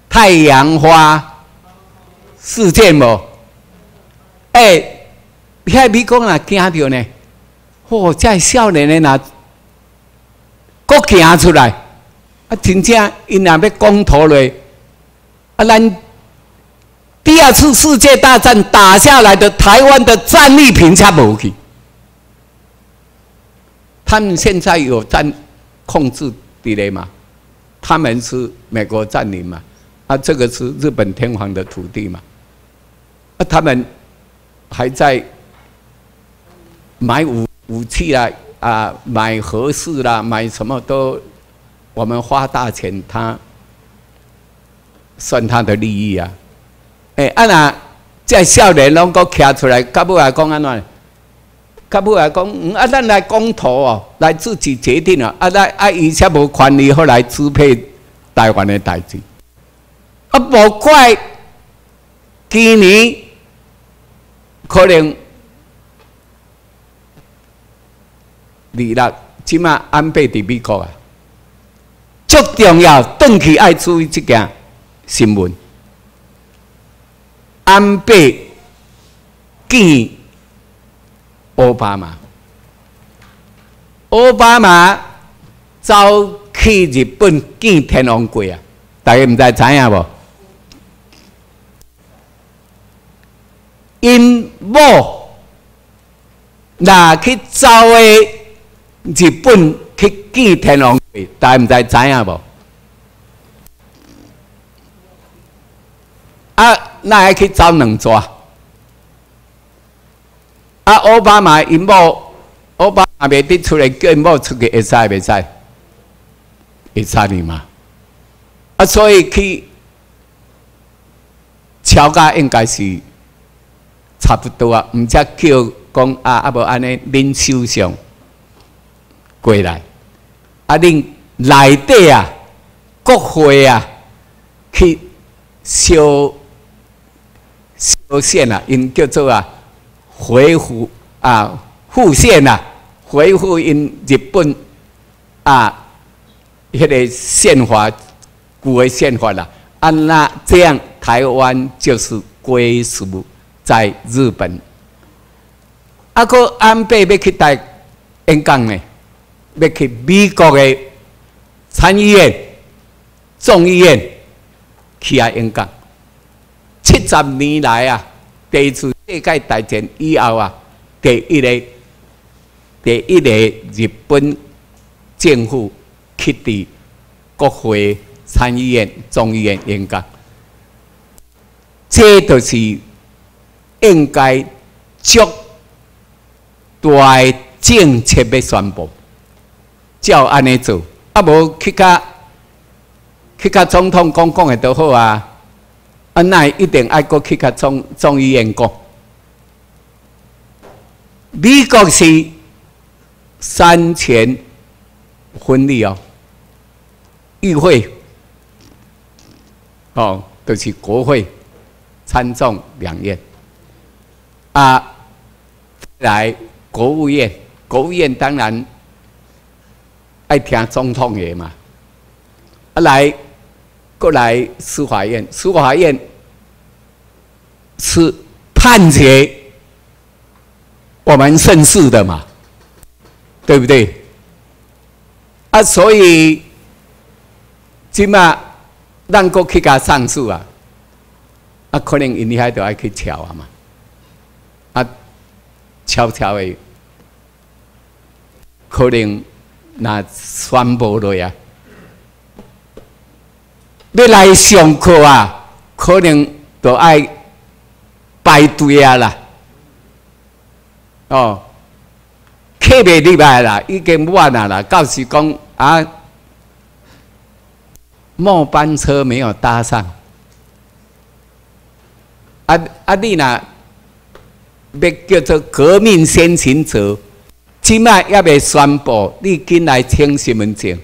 太阳花事件无？哎，遐美国人惊着呢？嚯，这少年的呐，搁行出来，啊，真正因若要公投嘞，啊，咱。第二次世界大战打下来的台湾的战利品才无去，他们现在有占控制地雷吗？他们是美国占领嘛？啊，这个是日本天皇的土地嘛？啊，他们还在买武武器啦，啊，买核适啦，买什么都，我们花大钱，他算他的利益啊。诶，啊那这少年拢搁徛出来，到尾来讲安怎？到尾来讲，嗯，啊，咱来公投哦，来自己决定哦，啊，来啊，伊却无权利后来支配台湾的代志，啊，无怪今年可能二六即马安倍伫美国啊，足重要，登去爱注意即件新闻。安倍见奥巴马，奥巴马走去日本见天皇过啊！大家唔知知影无？因某那去走诶日本去见天皇过，大家唔知知影无？啊！那还去找两抓？啊，奥巴马因某，奥巴马未得出来叫因某出去会使未使？会使你嘛？啊，所以去吵架应该是差不多啊，毋则叫讲啊啊无安尼，恁首相过来，啊恁内底啊，国会啊去烧修。宪啊，因叫做啊，恢复啊，复宪啊，恢复因日本啊，迄个宪法，古的宪法啦。啊，那这样台湾就是归属在日本。啊，个安倍要去台演讲呢，要去美国的参议院、众议院去啊演讲。七十年来啊，第一次世界大战以后啊，第一个第一个日本政府去伫国会、参议院、众议院演讲，这就是应该足大政策的宣布，照安尼做，啊无去甲去甲总统讲讲的都好啊。啊，那一定爱国去甲众众议院讲，美国是三权分立哦，议会。哦，就是国会、参众两院。啊，来国务院，国务院当然爱听总统的嘛，啊来。过来司法院，司法院是判决我们胜诉的嘛，对不对？啊，所以起码让国去甲上诉啊，啊，可能因还都爱去调啊嘛，啊，悄悄的，可能那宣布了呀。要来上课啊，可能都爱排队啊啦，哦，客袂入来啦，已经满啊啦，到时讲啊，末班车没有搭上，啊啊，你呐，要叫做革命先行者，即摆也未宣布，你紧来签身份证，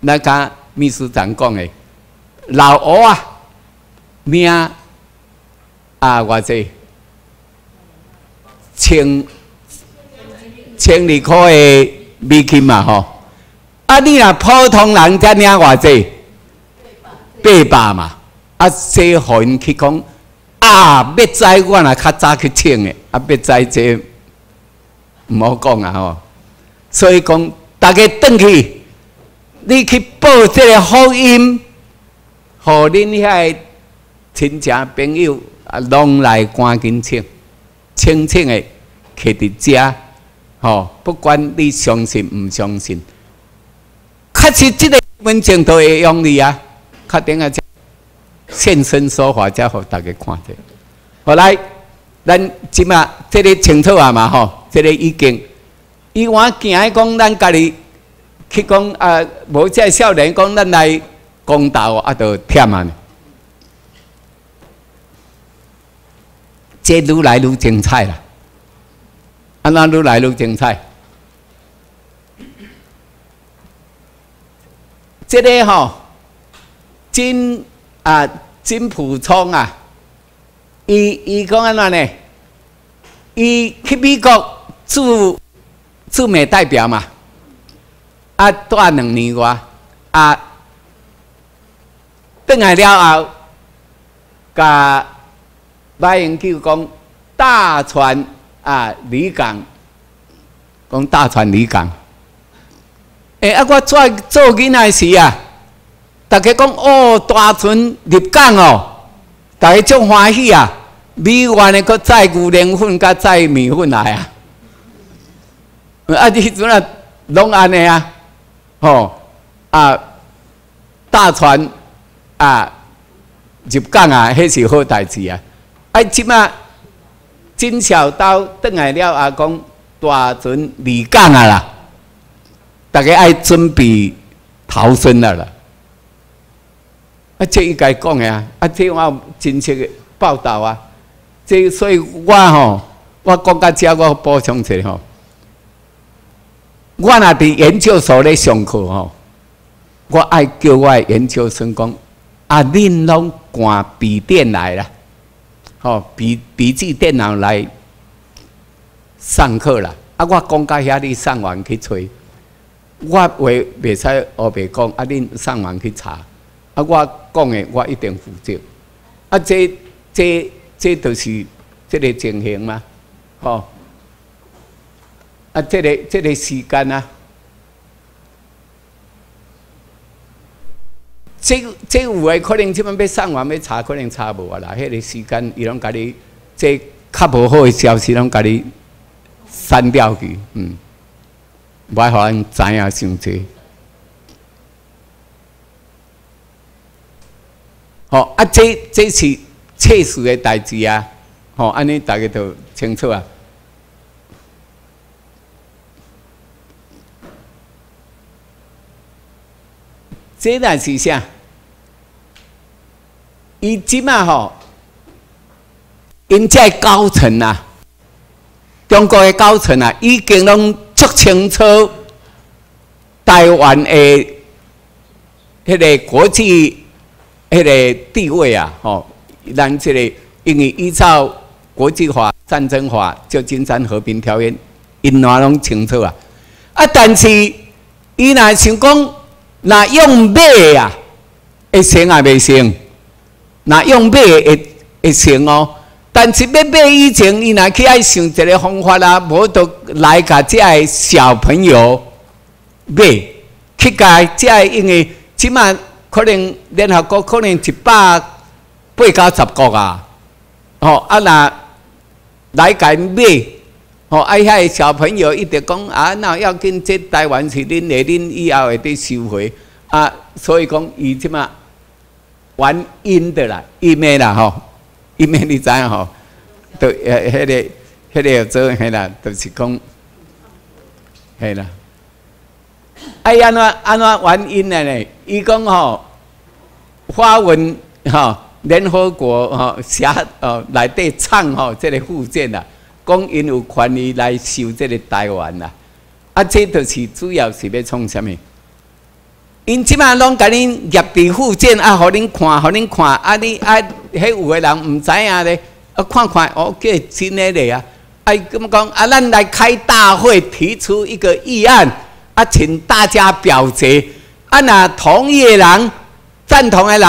那个秘书长讲的，老吴啊，命啊，偌济。千千二块的美金嘛吼，啊你若普通人才领偌济？八百嘛，啊这互因去讲啊，要知我若较早去请的，啊要知这毋好讲啊吼。所以讲，大家转去，你去报这个福音，互恁遐亲戚朋友啊，拢来赶紧请。清清的徛伫遮，吼，不管你相信毋相信，确实即个文章都会用你啊，确定啊，现身说法，才互大家看者。后来，咱即马即个清楚啊嘛吼，即个已经，伊我惊讲咱家己去讲啊，无遮少年讲咱来公道啊，都忝啊。这愈来愈精彩啦，安那愈来愈精彩。这个吼，金啊金普通啊，伊伊讲安怎呢？伊去美国驻驻美代表嘛，啊待两年外，啊，转来了后，甲。马英九讲大船啊离港，讲大船离港。哎啊，我做做囡仔时啊，大家讲哦，大船入港哦，大家足欢喜啊！美元的个载牛奶粉甲载米粉来啊！啊，你阵啊拢安尼啊，吼啊，大船啊入港啊，迄是好代志啊！啊，即马真小刀转来了，啊，讲大船离港啊啦，大家爱准备逃生了啦。啊，这应该讲的啊，啊，这我有真实的报道啊。这所以我吼，我讲到遮，我补充一下吼。我若伫研究所咧上课吼，我爱叫我研究生讲，啊，恁拢赶笔电来啦。吼笔笔记电脑来上课啦！啊，我讲到遐你上网去找，我话袂使后白讲，啊，恁上网去查，啊，我讲的我一定负责。啊，这这这都是这个情形吗？吼！啊，这个这个时间啊。这这有诶，可能即阵要上网要查，可能查无啊啦。迄个时间，伊拢甲你这较无好诶消息，拢甲你删掉去，嗯，无爱互人知影伤济。好啊，这这是切实诶代志啊！吼，安尼大家都清楚啊。这代是啥？伊即马吼，因在高层啊，中国的高层啊，已经拢足清楚台湾的迄个国际迄个地位啊，吼，咱这个因为依照国际法、战争法、旧金山和平条约，因哪拢清楚啊？啊，但是伊若想讲。那用买啊，会成也未成？那用买会会成哦。但是要买以前，伊若去爱想一个方法啦，无都来甲遮个小朋友买，去甲遮个因为即马可能联合国可能一百八九十国啊，哦啊那来甲买。哦，哎遐小朋友一直讲啊，那要跟这台湾是恁的，恁以后会得收回啊，所以讲伊即嘛玩阴的啦，阴的啦吼，因为你知影吼，都呃，迄个、迄个做迄啦，就是讲，系啦。哎，安怎安怎原因的呢？伊讲吼，花文吼，联合国吼写哦内底唱吼，这个附件啦，讲因有权利来收这个台湾啦。啊，这就是主要是要创啥物？因即马拢甲恁入伫附件啊，互恁看，互恁看啊，你啊，迄有个人毋知影咧，啊，看看哦，这真诶咧啊！哎，咁讲啊，咱来开大会，提出一个议案。啊，请大家表决。啊，若同意的人、赞同的人，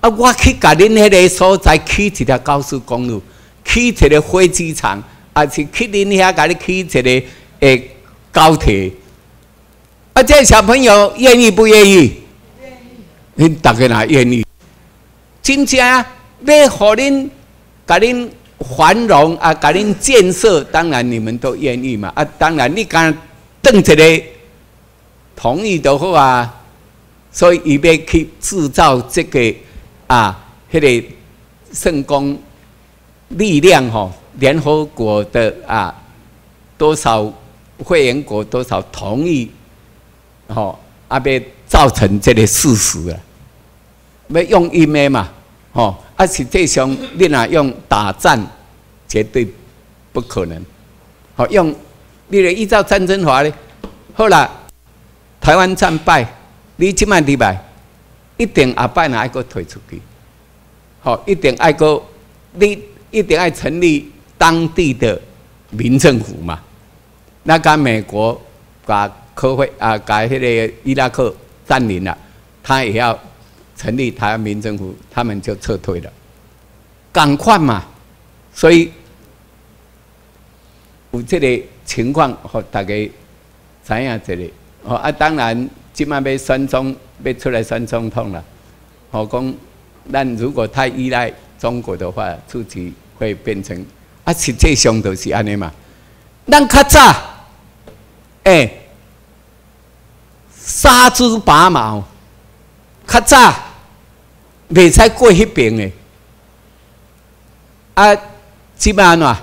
啊，我去甲恁迄个所在起一条高速公路，起一个飞机场，啊，是去恁遐甲你去一个诶高铁。啊，这小朋友愿意不愿意？愿意。恁大家哪愿意？真正要互恁、甲恁繁荣啊，甲恁建设，当然你们都愿意嘛。啊，当然你敢等一个。同意的话，所以伊要去制造这个啊，迄个圣光力量吼，联合国的啊多少会员国多少同意，吼，啊，被造成这个事实啊，要用一枚嘛，吼，啊，实际上你若用打战，绝对不可能，好用，你来依照战争法咧，好了。台湾战败，你即摆礼拜一定阿拜哪爱个退出去？好，一定爱个你一定爱成立当地的民政府嘛？那个美国把科会啊，把迄个伊拉克占领了，他也要成立台湾民政府，他们就撤退了，赶快嘛！所以有这个情况，和大家知影这里。哦啊，当然，即摆要选总，要出来选总统了。好讲，咱如果太依赖中国的话，自己会变成啊，实际上都是安尼嘛。咱较早，哎，杀猪拔毛，较早未使过迄边的。啊，即摆安怎？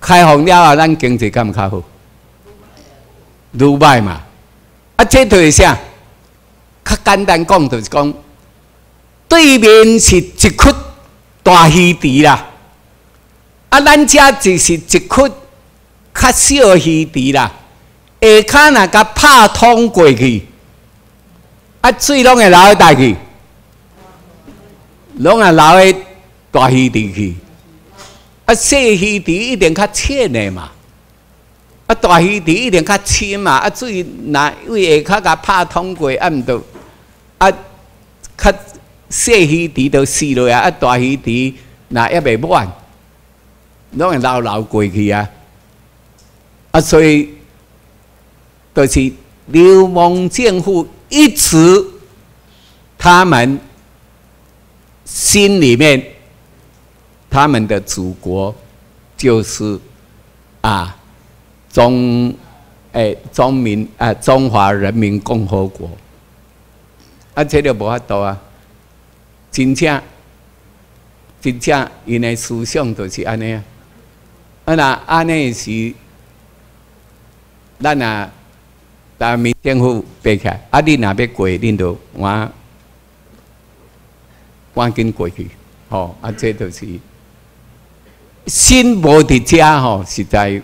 开放了后，咱经济敢较好？愈歹嘛。啊，这就是啥？较简单讲，就是讲对面是一窟大鱼池啦，啊，咱遮就是一窟较小的鱼池啦。下骹若甲拍通过去，啊，水拢会流去带去，拢会流去大鱼池去。啊，小鱼池一定较浅的嘛。啊，大鱼池一定较深嘛，啊，水若为下骹甲拍通过，啊，毋着啊，较细鱼池都死落啊，啊，大鱼池若还未满，拢会流流过去啊，啊，所以就是流氓政府一直他们心里面，他们的祖国就是啊。中，诶，中民啊，中华人民共和国，啊，这个无法度啊，真正，真正，因的思想就是安尼啊，啊那安尼是，咱啊，大民政府背起来，啊，你若要过，恁就我，赶紧过去，吼，啊，这就是，心无伫遮吼，实在。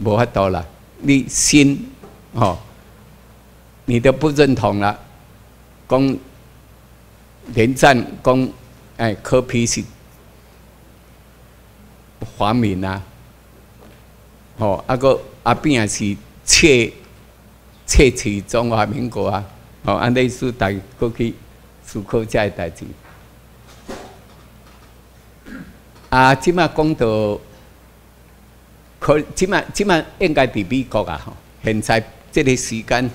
无法度啦，你心哦，你都不认同了，讲连战讲哎，科批是华民啊，哦，啊个阿边也是窃窃取中华民国啊，哦，安尼是大过去思考这代志，啊，即马讲到。可即晚即晚应该伫美国啊！吼，现在这个时间，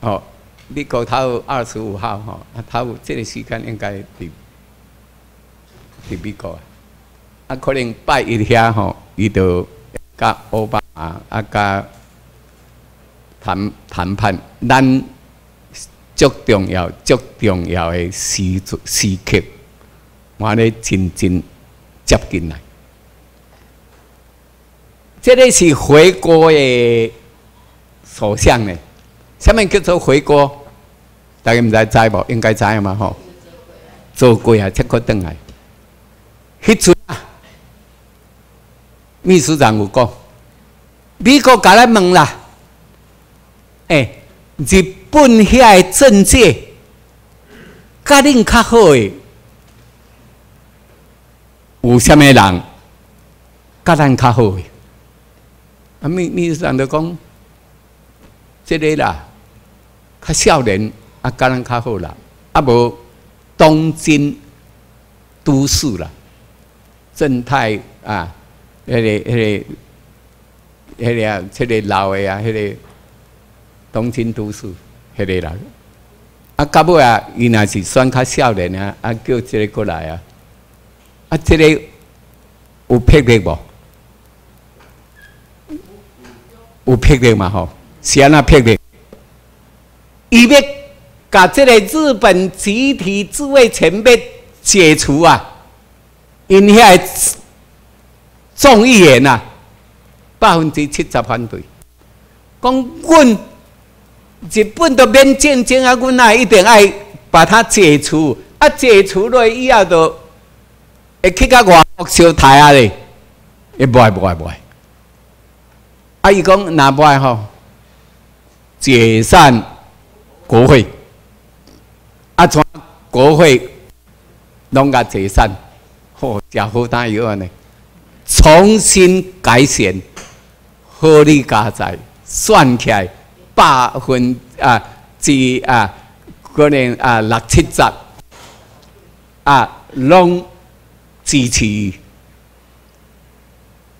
哦，美国头二十五号吼，啊，头这个时间应该伫伫美国啊，啊，可能拜一下吼，伊就甲奥巴马啊，甲谈谈判，咱足重要、足重要的时时刻，我咧真真接进来。这个是回锅的首相呢，什么叫做回锅？大家唔知知无？应该知嘛吼？做过啊，切过转来。迄阵啊，秘书长有讲，美国甲咱问啦，诶，日本遐个政界，甲恁较好诶，有啥物人甲咱较好诶？啊，秘秘书长就讲，即个啦，较少年啊，甲咱较好啦，啊无东京都市啦，正太啊，迄个迄个迄个啊，即个老诶啊，迄个东京都市迄个人，啊，到尾啊，伊若是选较少年啊，啊，叫即个过来啊，啊，即个有魄力无？有魄力嘛吼？是安那魄力？伊要甲即个日本集体自卫权要解除啊！因遐众议员啊，百分之七十反对，讲阮日本都免战争啊，阮也一定爱把它解除。啊，解除了以后，就会去甲外国烧台啊咧，会不会不会不会？啊！伊讲哪不爱吼？解散国会，啊，从国会拢甲解散，吼，真好大有安尼，重新改选，合理加载算起来百分啊，之啊，可能啊六七十啊，拢支持，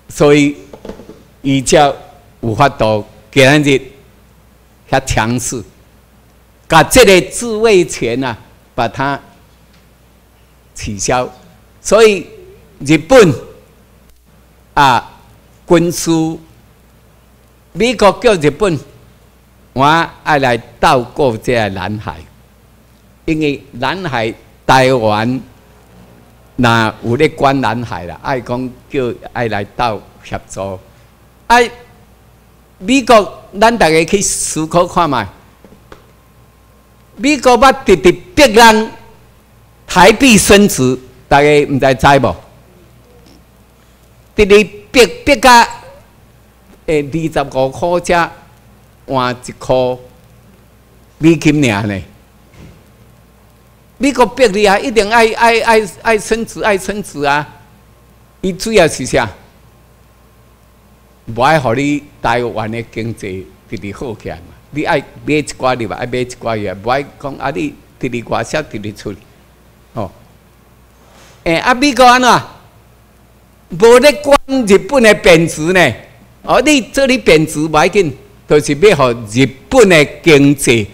所以伊叫。有法度，今日遐强势，把这个自卫权啊，把它取消。所以日本啊，军事美国叫日本，我爱来渡过这个南海，因为南海台湾那有咧管南海啦，爱讲叫爱来渡协助，爱。美国，咱大家去思考看卖。美国要直直逼咱台币升值，大家毋知知无？直直逼逼甲诶二十五箍才换一箍美金尔呢？美国逼你啊，一定爱爱爱爱升值，爱升值啊！伊主要是啥？无爱互你台湾的经济直直好起来嘛？你爱买一寡入，爱买一寡入，无爱讲啊！你直直外销，直直出，哦。诶，啊，美国安怎？无咧管日本的贬值呢？哦，你这里贬值无要紧，就是要互日本的经济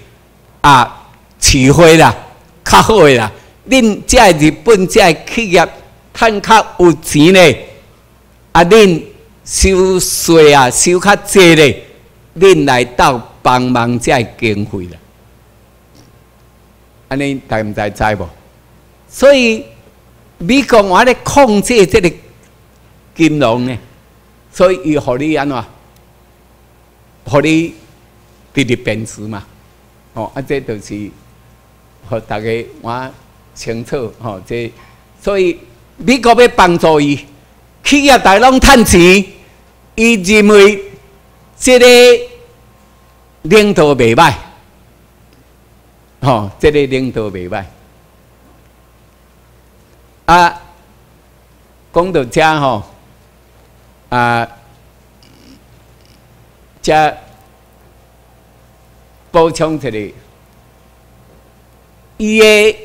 啊起飞啦，较好诶啦。恁这日本这企业趁较有钱呢，啊，恁。收税啊，收较济咧，恁来到帮忙才经费啦。安尼大毋知知无？所以美国话咧控制这个金融呢，所以伊互你安怎？互你直直贬值嘛？哦，啊，这就是互大家我清楚吼，这所以美国要帮助伊企业大拢趁钱。伊认为这个领导袂歹，吼，这个领导袂歹。啊，讲到这吼，啊，这补充一个，伊个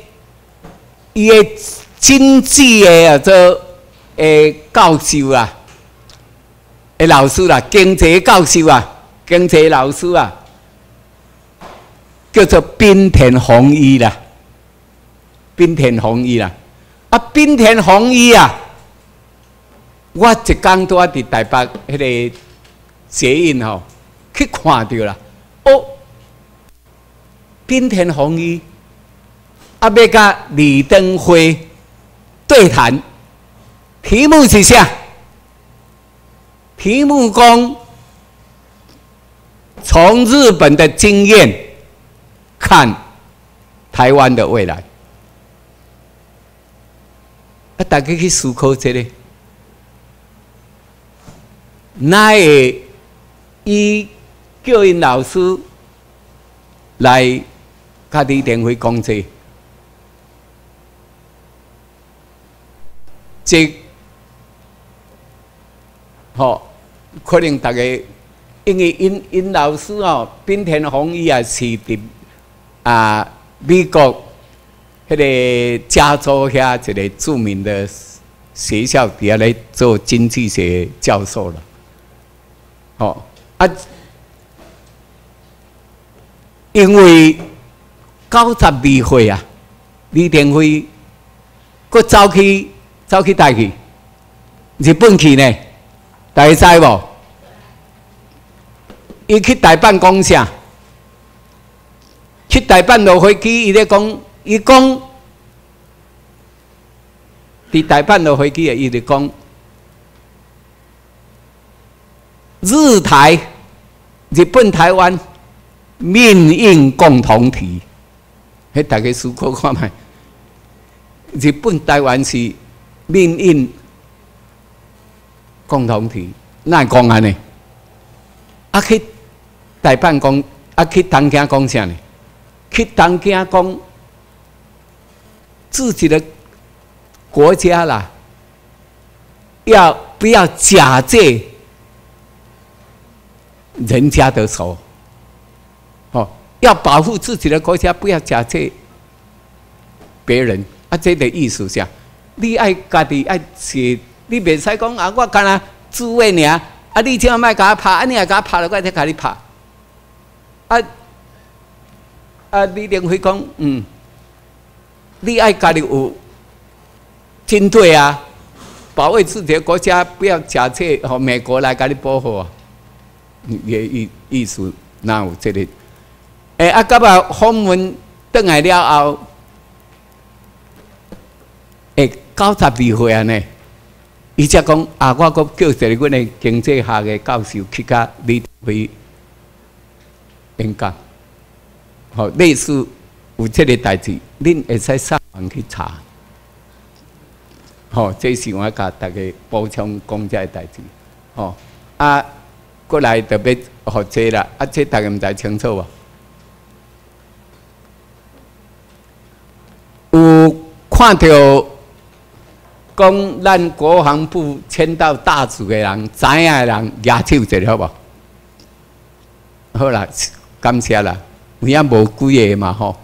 伊个经济的啊，做诶教授啊。诶，老师啦，经济教授啊，经济老师啊，叫做滨田弘一啦，滨田弘一啦，啊，滨田弘一啊，我一刚拄啊伫台北迄个捷运吼去看到啦，哦，滨田弘一啊，要甲李登辉对谈，题目是啥？题目讲从日本的经验看台湾的未来。啊，大家去思考这个，那会伊叫因老师来甲李登辉讲这，这好。可能大家因为因因老师哦，滨田宏伊也是伫啊美国迄个加州遐一个著名的学校底下来做经济学教授了。哦啊，因为九十二岁啊，李登辉佫走去走去台去日本去呢。大家知无？伊去台办讲啥？去台办落飞机，伊咧讲，伊讲，伫台办落飞机啊，伊咧讲，日台、日本、台湾命运共同体。迄大家思考看觅，日本、台湾是命运。共同体，那讲安尼？啊去台办公，啊去东京讲啥呢？去东京讲自己的国家啦，要不要假借人家的手？哦，要保护自己的国家，不要假借别人。啊，这个意思下，你爱家己爱写。你袂使讲啊！我干那自卫尔，啊！你千万莫甲我拍？啊！你也甲我拍了，我才甲你拍。啊啊！李连辉讲，嗯，你爱家己有军队啊，保卫自己的国家，不要假借和美国来甲你保护啊。也意意思哪有这个？诶，啊！甲把访问倒来了后，诶，九十二岁啊呢？伊则讲啊，我阁叫一个阮的经济学的教授去甲你会演讲，好类似有这个代志，恁会使上网去查。好，这是我甲大家补充讲这代志。好啊，过来特别学这啦，啊，这大家毋知清楚无？有看到？讲咱国防部签到大组的人，知影的人举手一下好无？好啦，感谢啦，有影无几个嘛吼？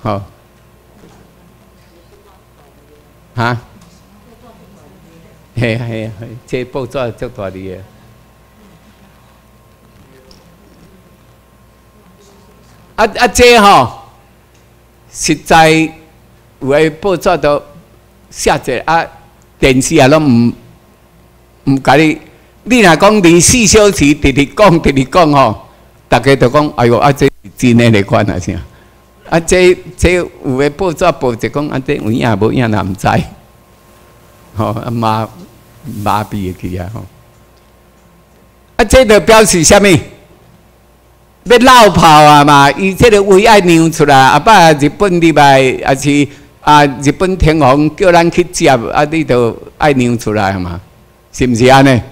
好，哈？嘿嘿，这报纸足大哩个。啊啊，这吼，实在。有诶报纸都写者啊，电视也拢毋毋甲你，你若讲二四小时直直讲直直讲吼，逐家都讲哎哟，啊这真诶来款啊啥？啊这这有诶报纸报就讲啊这有影无影也毋知，吼啊麻麻痹的去啊吼，啊这个表示啥物？要闹炮啊嘛！伊这个为爱让出来，啊爸日本入来啊是。啊！日本天皇叫咱去接，啊，你都爱让出来嘛？是毋是安尼？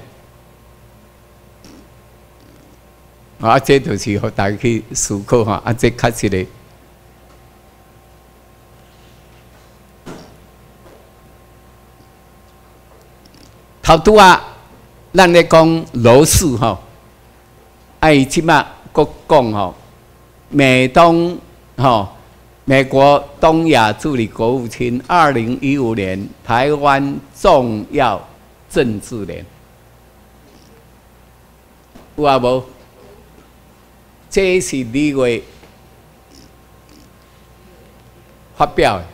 啊，这就是互大家去思考哈。啊，这确实的。头拄啊，咱咧讲罗氏吼，哎，即马国讲吼，美东吼。美国东亚助理国务卿，二零一五年台湾重要政治年，有啊无？这是二月发表的，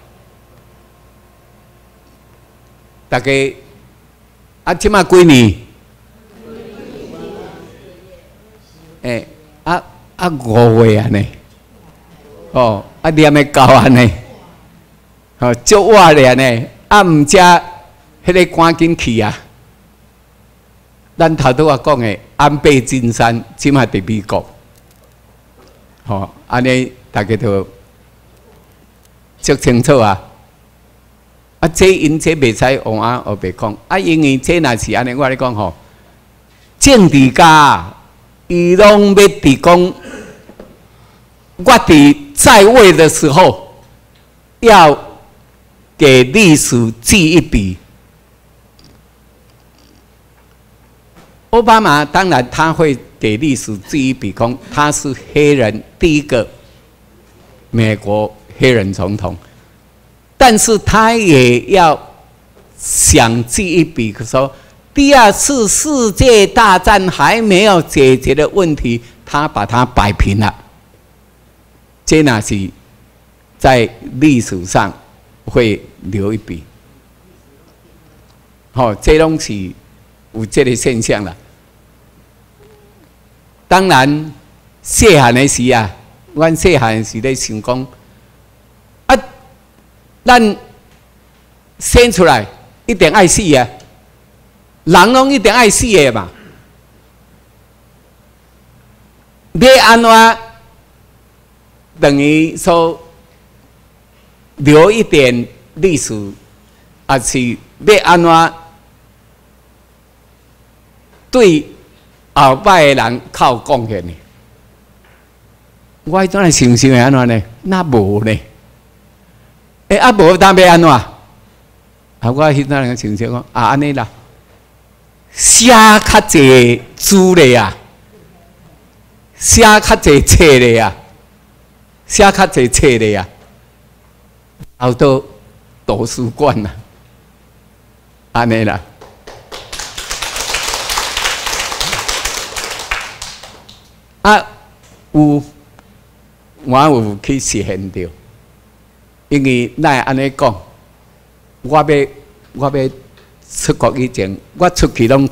大家啊，即马几年？诶，啊啊五月安尼？哦。啊，念的教安尼，哦，足活咧呢，啊，毋食迄个赶紧去啊！咱头拄啊讲的安倍晋三，即卖伫美国，吼，安尼大家都足清楚啊！啊，这因这袂使往啊后白讲，啊，因为这若是安尼，我咧讲吼，政治家伊拢要提供，我伫在位的时候要给历史记一笔。奥巴马当然他会给历史记一笔，功，他是黑人第一个美国黑人总统。但是他也要想记一笔，说第二次世界大战还没有解决的问题，他把它摆平了。这那是在历史上会留一笔。好，这东西有这个现象了。当然，细汉的时啊，阮细汉时咧想讲。咱生出来一定爱死啊！人拢一定爱死的嘛。要安怎等于说留一点历史，还是要安怎对后摆的人靠贡献呢？我怎来想想安怎呢？那无呢？诶，啊无当要安怎？啊，我迄阵个情形讲啊，安尼啦，写较济资咧啊，写较济册咧啊，写较济册咧啊，好多图书馆呐，安尼啦。啊，有我有去实现着。因为咱安尼讲，我要我要出国以前，我出去拢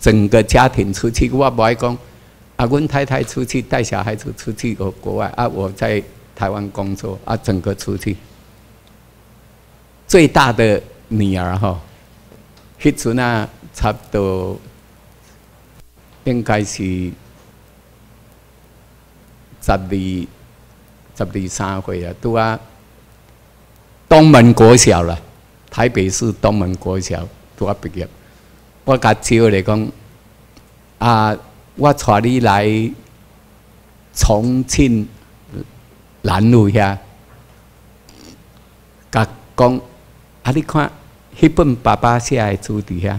整个家庭出去，我不爱讲。啊，阮太太出去带小孩子出去国国外，啊，我在台湾工作，啊，整个出去。最大的女儿哈，迄阵啊，差不多应该是十二、十二三岁啊，拄啊。东门国小了，台北市东门国小拄啊毕业。我甲招来讲，啊，我带你来重庆南路遐，甲讲，啊，你看迄本爸爸写的书伫遐，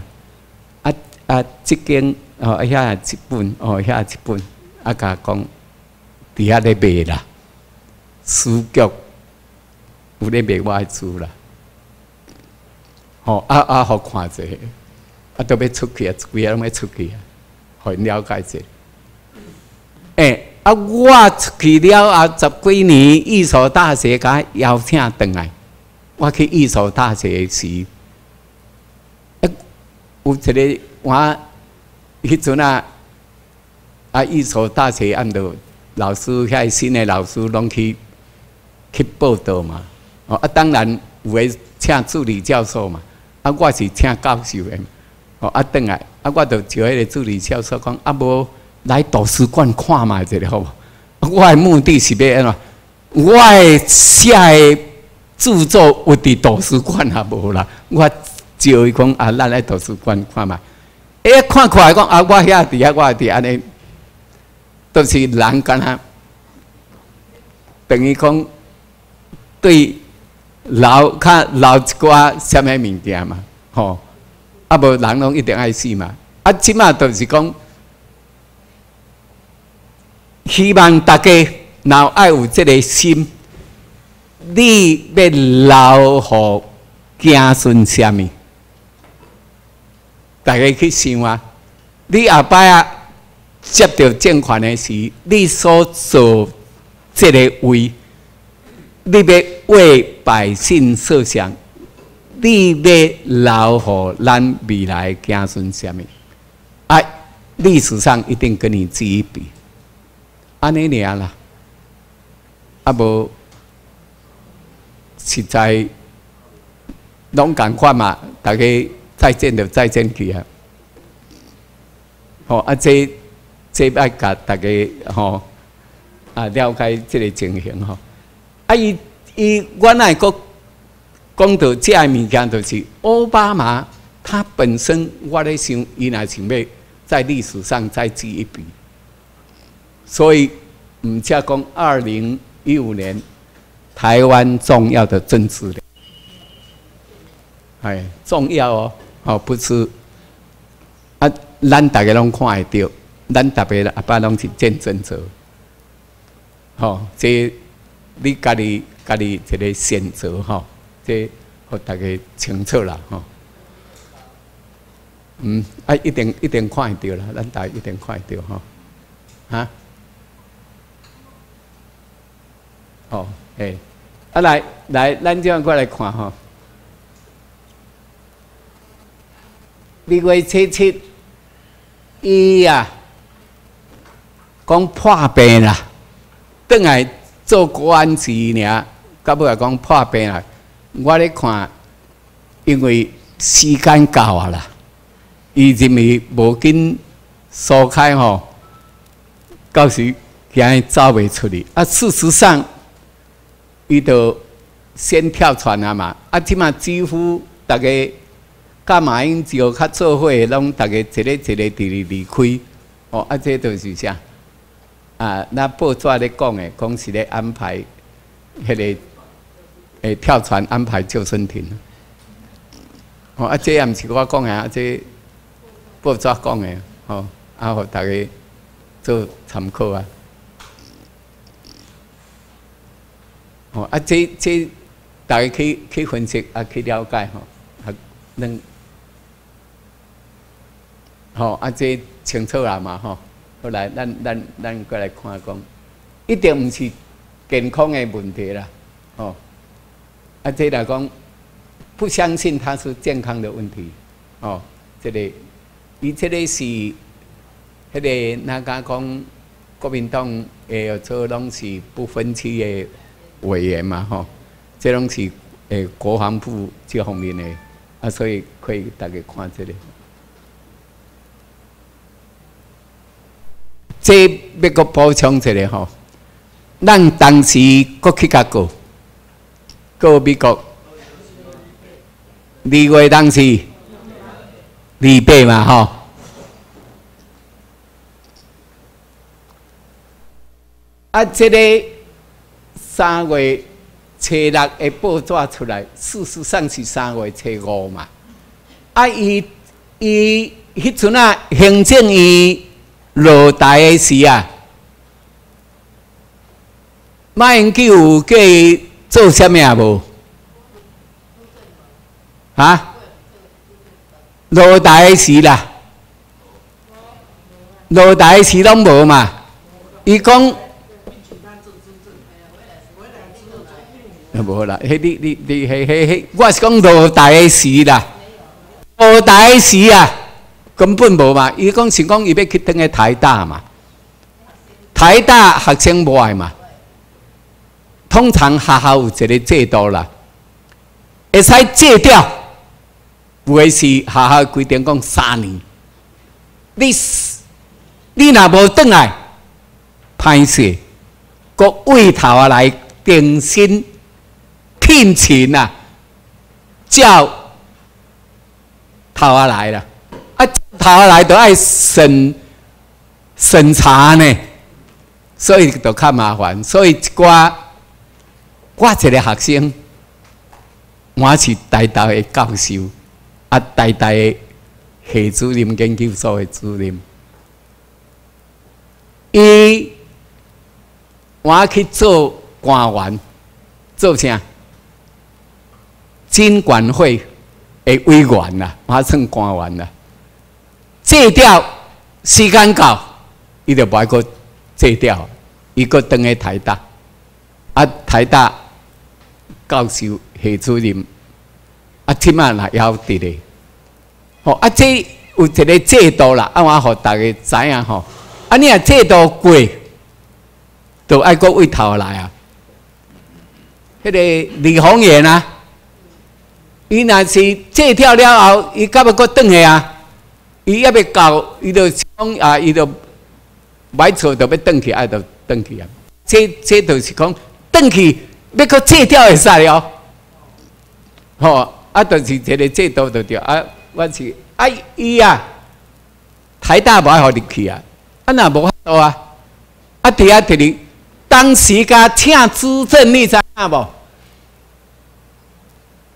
啊啊，即间哦遐一本，哦遐一本，啊甲讲，伫遐咧卖啦，书局。有咧卖我厝啦，吼啊啊好看者，啊都要出去啊，规个拢要出去啊，互了解者。诶，啊我出去了啊，十几年艺术大学甲邀请倒来，我去艺术大学时，啊，有一个我迄阵啊，啊艺术大学按照老师遐新的老师拢去去报道嘛。哦啊，当然有诶请助理教授嘛，啊，我是请教授诶，哦啊，等来啊，我就招迄个助理教授讲，啊无来图书馆看嘛，这个好无？我诶目的是要安怎？我诶写诶著作有伫图书馆也无啦，我招伊讲啊，咱来图书馆看嘛。哎，看看来讲啊，我遐伫遐，我伫安尼，都是人干啊，等于讲对。留较留一寡什么物件嘛，吼，啊无人拢一定爱死嘛，啊，即码就是讲，希望大家若爱有即个心，你要留互子孙什么？大家去想啊，你后摆啊接到政权的时，你所做即个位。你要为百姓设想，你要留给咱未来子孙什么？啊，历史上一定跟你记一笔。安尼年啦，啊无实在拢共款嘛，大家再见就再见去啊！哦啊，这这要甲大家吼啊了解这个情形吼。啊，伊伊原来个讲到这物件，就是奥巴马他本身，我咧想，伊若想要在历史上再记一笔，所以毋则讲二零一五年台湾重要的政治的。哎，重要哦，哦，不是啊，咱大家拢看会到，咱特别阿爸拢是见证者，吼，这你家己家己一个选择吼，这互大家清楚啦，吼，嗯，啊，一定一定看会到啦，咱大家一定看会到吼，啊，哦，哎，啊来来，咱这样过来看吼。二月七七，伊呀讲破病啦，等来做国安局尔，到尾来讲破病啦。我咧看，因为时间到啊啦，伊认为无紧疏开吼，到时惊伊走袂出去。啊，事实上，伊就先跳船啊嘛，啊，即码几乎大家。甲马英九较做伙，拢逐个一个一个伫咧离开。哦，啊，这都是啥？啊，那报纸咧讲诶，讲是咧安排迄个诶跳船安排救生艇。哦，啊，这也毋是我讲诶，啊，这报纸讲诶，哦，啊，互逐个做参考啊。哦，啊，这这逐个去去分析啊，去了解吼，啊，能。吼，啊，这清楚啦嘛，吼。后来，咱咱咱过来看讲，一定毋是健康的问题啦，吼。啊，这来讲，不相信他是健康的问题，哦，这个，伊这个是，迄个哪家讲国民党诶，做拢是不分区的委员嘛，吼。这拢是诶国防部这方面的，啊，所以可以大家看这里。这要个补充一下吼，咱当时国去甲过，过美国，二月当时二八嘛吼，啊，这个三月初六的报纸出来，事实上是三月初五嘛，啊，伊伊迄阵啊，行政院。落台的时啊，马英九计做啥物啊？无啊？落台的时啦，落台的时拢无嘛？伊讲，无啦，迄你你你迄迄迄，我是讲落台的时啦，落台的时啊。根本无嘛，伊讲是讲伊要去登个台大嘛，台大学生无爱嘛。通常学校有一个制度啦，会使借掉，有诶是学校规定讲三年。你你若无登来，歹势，个为头啊来定薪聘请啊，叫头啊来了。他来都爱审审查呢，所以就较麻烦。所以一寡我一个学生，我是大大的教授，啊，大大的系主任研究所的主任，伊我去做官员，做啥？经管会的委员啦，我算官员啦。借掉时间到，伊就不爱个戒掉，伊个等去台大，啊台大教授系主任，啊起码也要伫咧，吼啊这有一个制度啦，啊我互大家知影吼，啊你若制度过，就爱个位头来啊，迄个李宏源啊，伊若是借掉了后，伊敢要搁转去啊？伊要要到，伊就讲啊，伊就买错，就要转去，爱就转去啊。这这就是讲转去要搁戒掉会使了，吼啊，就是一个制度就对啊。我是啊，伊啊，台大无爱互入去啊，啊那无法度啊，啊伫啊伫哩，当时甲请资政，你知影无？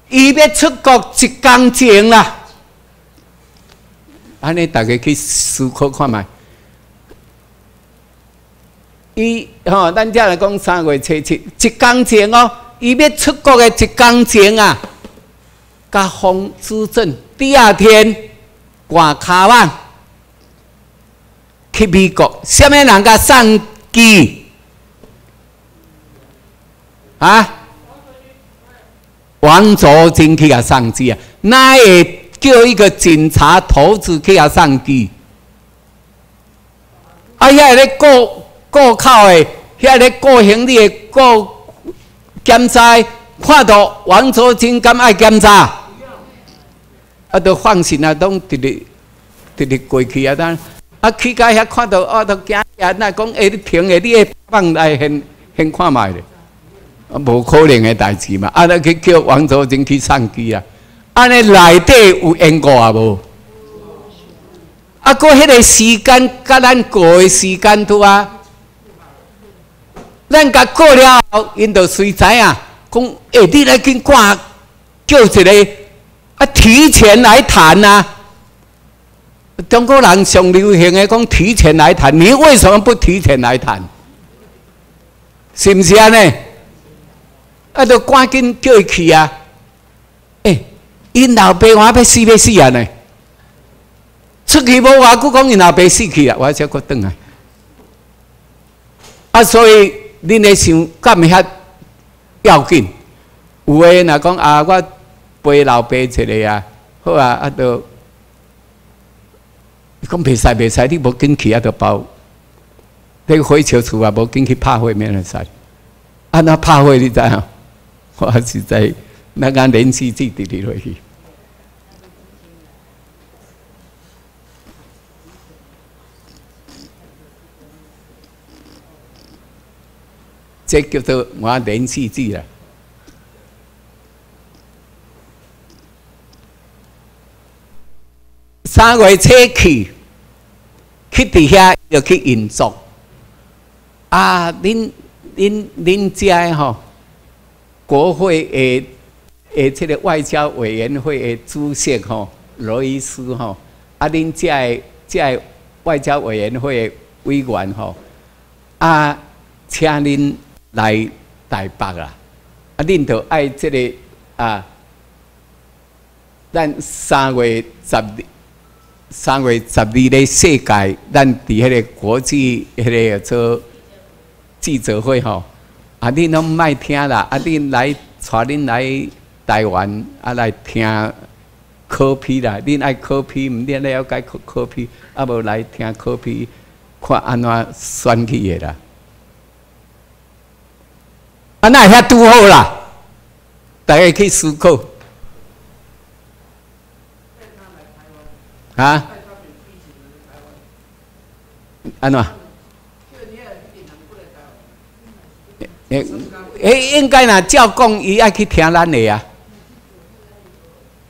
伊要出国一工前啦，安尼大家去思考看觅。伊吼，咱遮来讲三月初七一工钱哦，伊要出国的一工钱啊，甲封资政，第二天挂卡网去美国，什么人甲送机啊？王卓金去遐送机啊？哪会叫一个警察头子去遐上机？啊，遐咧过过口的，遐咧过行李的过检查，看到王卓金敢爱检查？啊，都放心啊，拢直直直直过去啊，当啊去到遐看到啊，都惊啊，那讲下你停下，你下放来现现看卖咧。啊，无可能的代志嘛！啊，那去叫王祖金去上机啊！安尼内底有因果啊无？啊，过迄个时间，甲咱过的时间拄啊！咱甲过了后，因就随知影，讲下你来去挂叫一个啊，提前来谈啊！中国人上流行的讲提前来谈，你为什么不提前来谈？是不是安尼？啊！都赶紧叫伊去啊！因老爸我要死要死啊呢！出去无偌久，讲因老爸死去啊，我才搁转来。啊，所以恁咧想干遐要紧？有诶，若讲啊，我陪老爸一个啊，好啊，啊，都讲袂使袂使，你无紧去啊，都包。你火烧厝啊，无紧去拍火免会使。啊，那拍火你知影？我是在那个连续剧里里去，这叫做我连续剧啦。三月初去，去底下要去运作。啊，恁恁恁家吼？国会诶诶，这个外交委员会诶主席吼罗伊斯吼，啊，恁这个这个外交委员会委员吼，啊，请恁来台北啦，啊，恁就爱这个啊，咱三月十二三月十二日世界，咱伫迄个国际迄个做记者会吼。啊！恁拢莫听啦！啊！恁来带恁来台湾啊，来听科批啦！恁爱科批，毋恁了解科科批，啊无来听科批，看安怎选去的啦？啊，那遐拄好啦！大家去思考。啊？安怎？诶，诶，应该呐，照讲，伊爱去听咱的啊，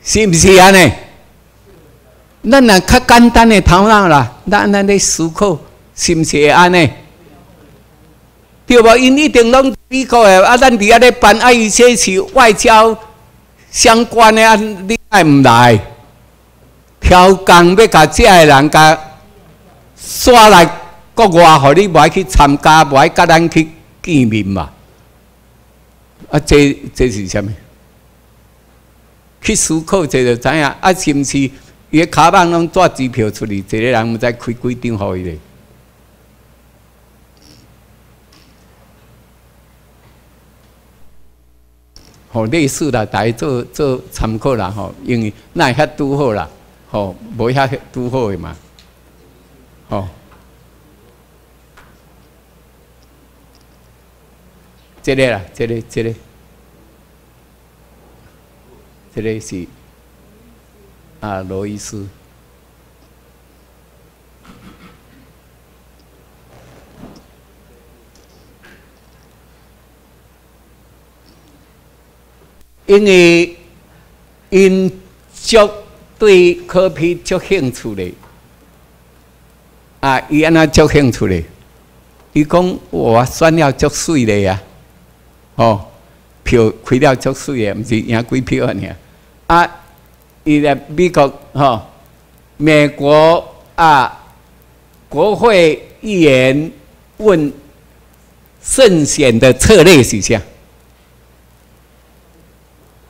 是毋是安尼？咱若较简单的头脑啦，咱安尼咧思考，是毋是会安尼？对无？因一定拢美国的啊，咱伫遐咧办啊，伊些是外交相关的啊，你爱毋来？挑工要甲遮个人甲刷来国外，互你无爱去参加，无爱甲咱去。见面嘛？啊，这这是啥物？去思考这就知影啊，是毋是？伊卡邦拢带机票出去，一个人毋知开几张互伊咧。吼，类似啦，大家做做参考啦，吼，因为那遐拄好啦，吼，无遐拄好诶嘛，吼。这个啦，这个，这个，这个是啊罗伊斯。因为因足对科比足兴趣的，啊，伊安那足兴趣的。伊讲我选了足水的呀，哦，票开了足水诶，毋是赢几票尔。啊，伊在美国吼，美国啊，国会议员问胜选的策略是啥？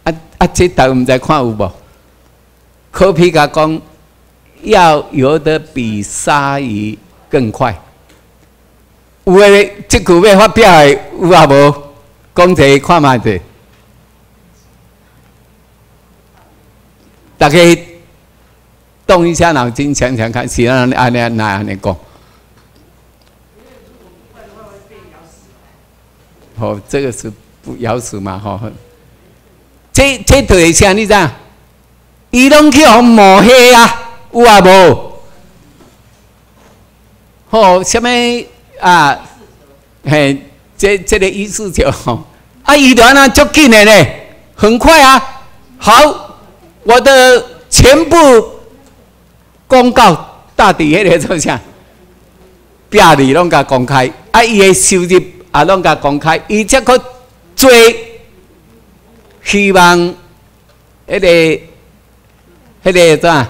啊啊，这台毋知看有无？科皮甲讲要游得比鲨鱼更快。有诶，即句要发表诶，有啊无？讲者看卖者，大家动一下脑筋，想想看，是安安尼哪安尼讲？哦，这个是不咬死嘛？吼，这这对啥？你知？伊拢去互抹黑啊？有啊无？吼，什么？啊，嘿，这这个意思就，啊，伊团啊，足紧的呢，很快啊，好，我的全部公告到底迄个做啥？表里拢甲公开，啊，伊的收入也拢甲公开，伊则可做，希望迄个迄个怎？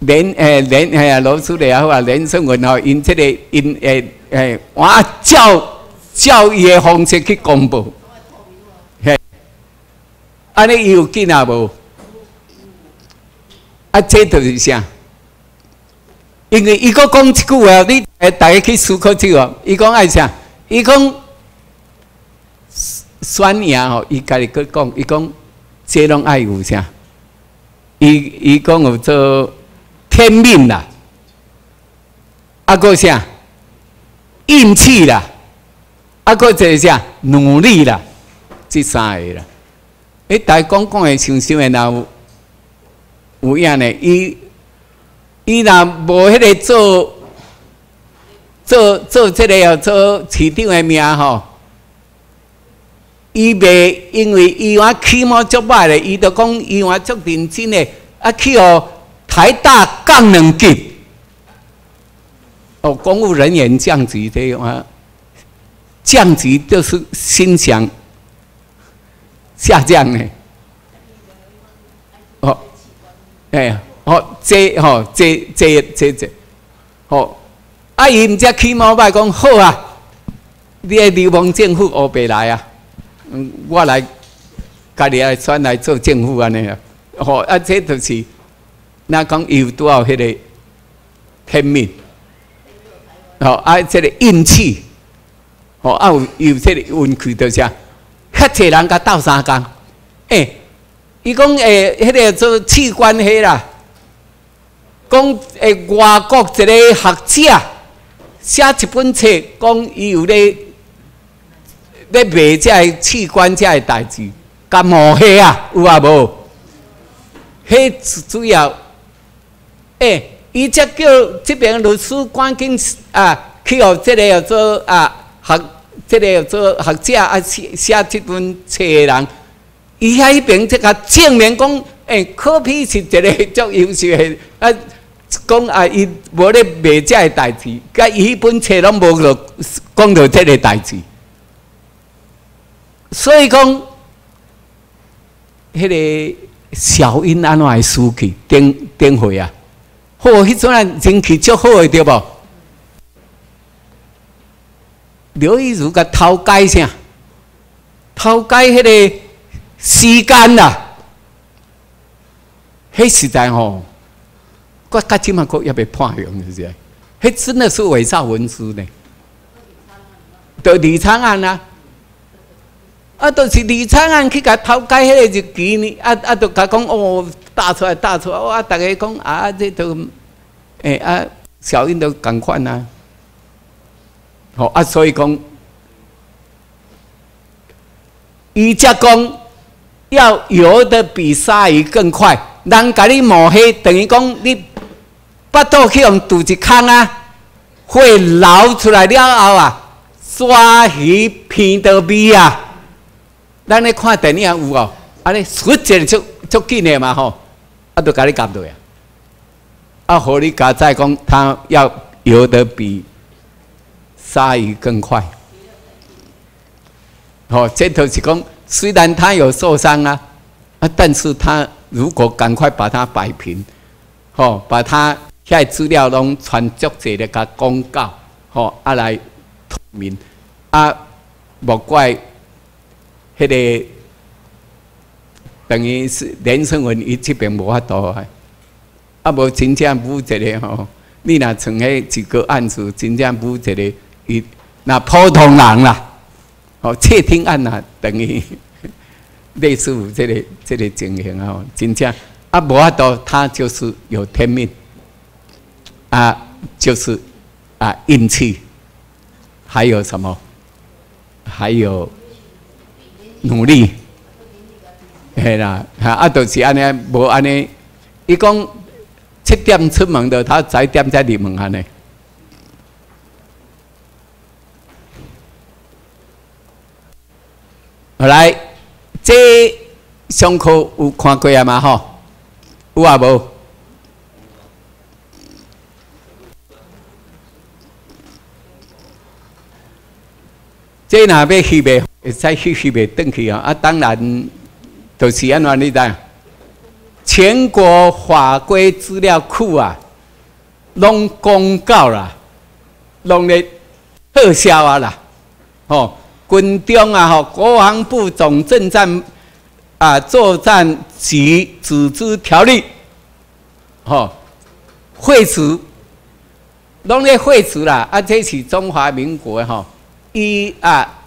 连诶连诶老师的也好啊，连生文吼，因这个因诶诶，我教教育的方式去公布，嘿，安尼有紧啊无？啊，这就是啥？因为伊个讲一句话，你诶大家去思考一下，伊讲爱啥？伊讲宣言吼，伊家己去讲，伊讲这拢爱有啥？伊伊讲有做。天命啦，啊个啥运气啦，啊个啥努力啦，这三个啦。诶，大家讲讲的像像的有有影呢？伊伊若无迄个做做做这个要做市长的名吼，伊袂因为伊话起码足歹咧，伊就讲伊话足认真的啊去哦。台大降两级，哦，公务人员降级的话，降级就是心想下降呢。哦，哎，哦，这哦，这这这这，哦，啊，伊毋只起毛摆讲好啊，你个流氓政府乌白来啊，嗯，我来家己来选来做政府安尼啊，哦，啊，这就是。那讲有多少迄个天命？哦，啊，这个运气，哦，啊有有这个运气着啥？遐济人甲斗相共，诶，伊讲诶，迄个做器官迄啦，讲诶，外国一个学者写一本册，讲伊有咧咧卖这器官这代志，甲毛黑啊，有啊无？迄主要。诶，伊则叫这边律师赶紧啊，去学这个做啊学，这个做学者啊写写这本册的人，伊遐迄边即个证明讲，诶，科比是一个足优秀的啊，讲啊，伊无咧卖遮个代志，甲伊本册拢无落讲到即个代志，所以讲，迄个小英安怎会输去顶顶会啊？好，迄阵啊，人气足好诶，对无？刘一如甲偷改啥？偷改迄个时间啦，迄时代吼，国家即嘛国也被判刑，是不是？迄真的是伪造文书呢？对李昌案啊，啊，都是李昌案去甲偷改迄个日期呢？啊啊，都甲讲哦。打出来，打出来！哇，大家讲啊，这都，诶啊，小英都赶快呐！好啊，所以讲，伊则讲，要游得比鲨鱼更快。人甲你抹黑，等于讲你巴肚去用肚一空啊，会流出来了后啊，鲨鱼片到尾啊。咱咧看电影有哦，安尼瞬间就就紧的嘛吼，啊都甲你夹落啊，啊，互你加再讲，他要游得比鲨鱼更快。哦，这头是讲，虽然他有受伤啊，啊，但是他如果赶快把它摆平，哦，把他遐资料拢传足济的甲公告，哦，啊来透明，啊，莫怪。迄个等于是连胜文，伊这边无法度啊！啊，无真正负责个吼，你若从迄一个案子，真正负责个，伊那普通人啦，哦，窃听案啊，等于 类似这个这个情形啊，真正啊，无法度，他就是有天命啊，就是啊运气，还有什么？还有。努力，系啦，哈啊，就是安尼，无安尼。伊讲七点出门的，他十点才入门安尼。后来，这上课有看过啊嘛？吼，有啊无？这哪边去呗？再续续袂登去啊！啊，当然就是安怎你知？全国法规资料库啊，拢公告啦，拢咧特销啊啦，哦，军中啊，吼，国防部总政战啊作战局组织条例，吼，废除，拢咧废除啦！啊，这是中华民国吼，一啊。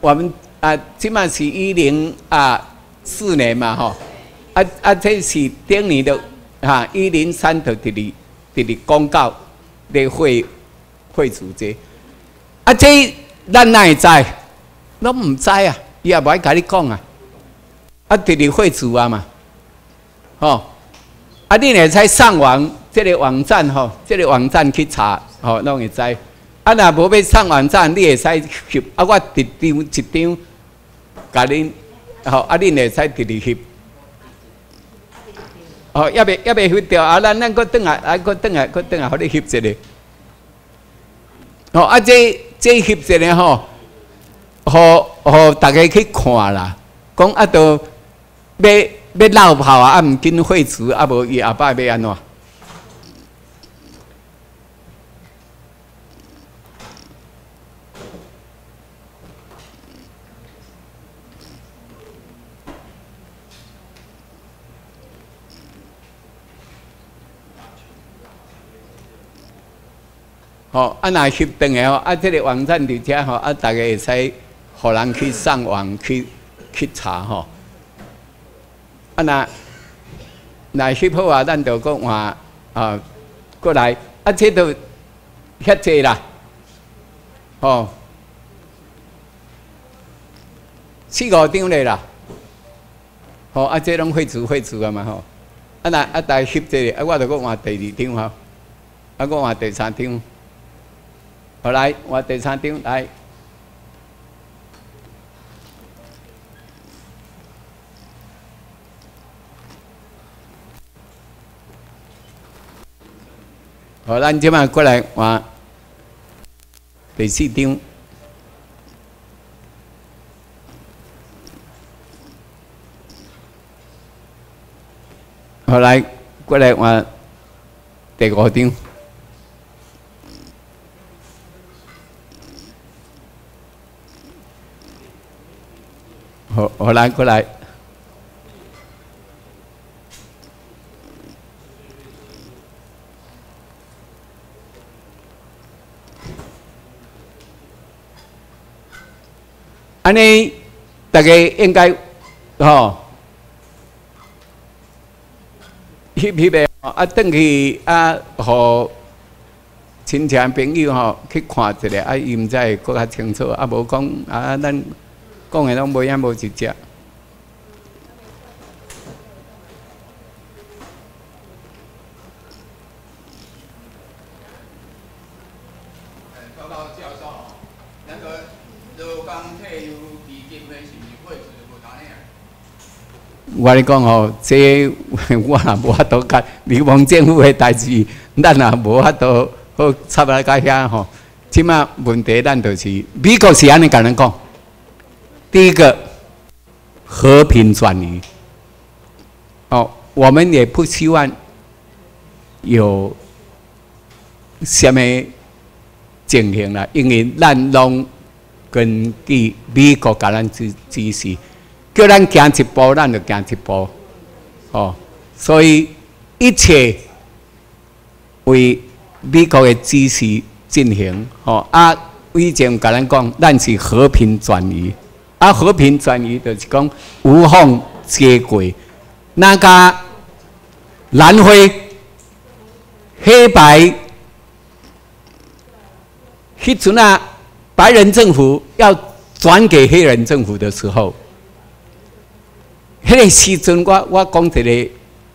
我们啊，起码是一零啊四年嘛，吼，啊啊，这是顶年的哈一零三头第二第二公告的会会主这，啊这咱哪会知？拢唔知啊，伊也无爱甲你讲啊，啊直直会主啊嘛，吼，啊你会使上网这个网站吼，这个网站去查，吼，拢会知。啊，若无要上网站，你会使翕。啊，我一张一张，甲恁，吼，啊，恁会使直直翕。哦，要袂要袂翕掉，啊，咱咱搁转来，啊，搁转来，搁转来，互你翕一个。哦，啊，这这翕一个吼，互互大家去看啦。讲啊，都要要闹跑啊，啊，毋紧废除，啊，无伊后摆要安怎？吼，啊，那翕登诶吼，啊，这个网站伫遮吼，啊，大家会使互人去上网去去查吼。啊，那那翕好啊，咱就讲话啊，过来，啊，这都遐济啦，吼，四五张咧啦，吼，啊，这拢会除会除啊嘛吼，啊那啊，大翕这个，啊，我就讲换第二张吼，啊，我换第三张。好来，我第三张来。好，咱即摆过来换第四张。好来，过来换第五张。好，我来过来。安尼，大家应该吼，翕翕的啊，等去啊，和亲戚朋友吼去看一下，啊，伊毋知搁较清楚，啊，无讲啊，咱。讲的拢无影无一只。我讲吼，这我也无法度甲地方政府的代志，咱也无法度好插来甲遐吼。即马问题咱就是美国是安尼甲人讲，第一个和平转移。哦，我们也不希望有什么情形啦，因为咱拢根据美国甲咱指指示，叫咱行一步，咱就行一步。哦，所以一切为美国的指示进行。哦，啊，以前甲咱讲，咱是和平转移，啊，和平转移就是讲无缝接轨。那个南非黑白，迄阵啊，白人政府要转给黑人政府的时候，迄个时阵，我我讲一个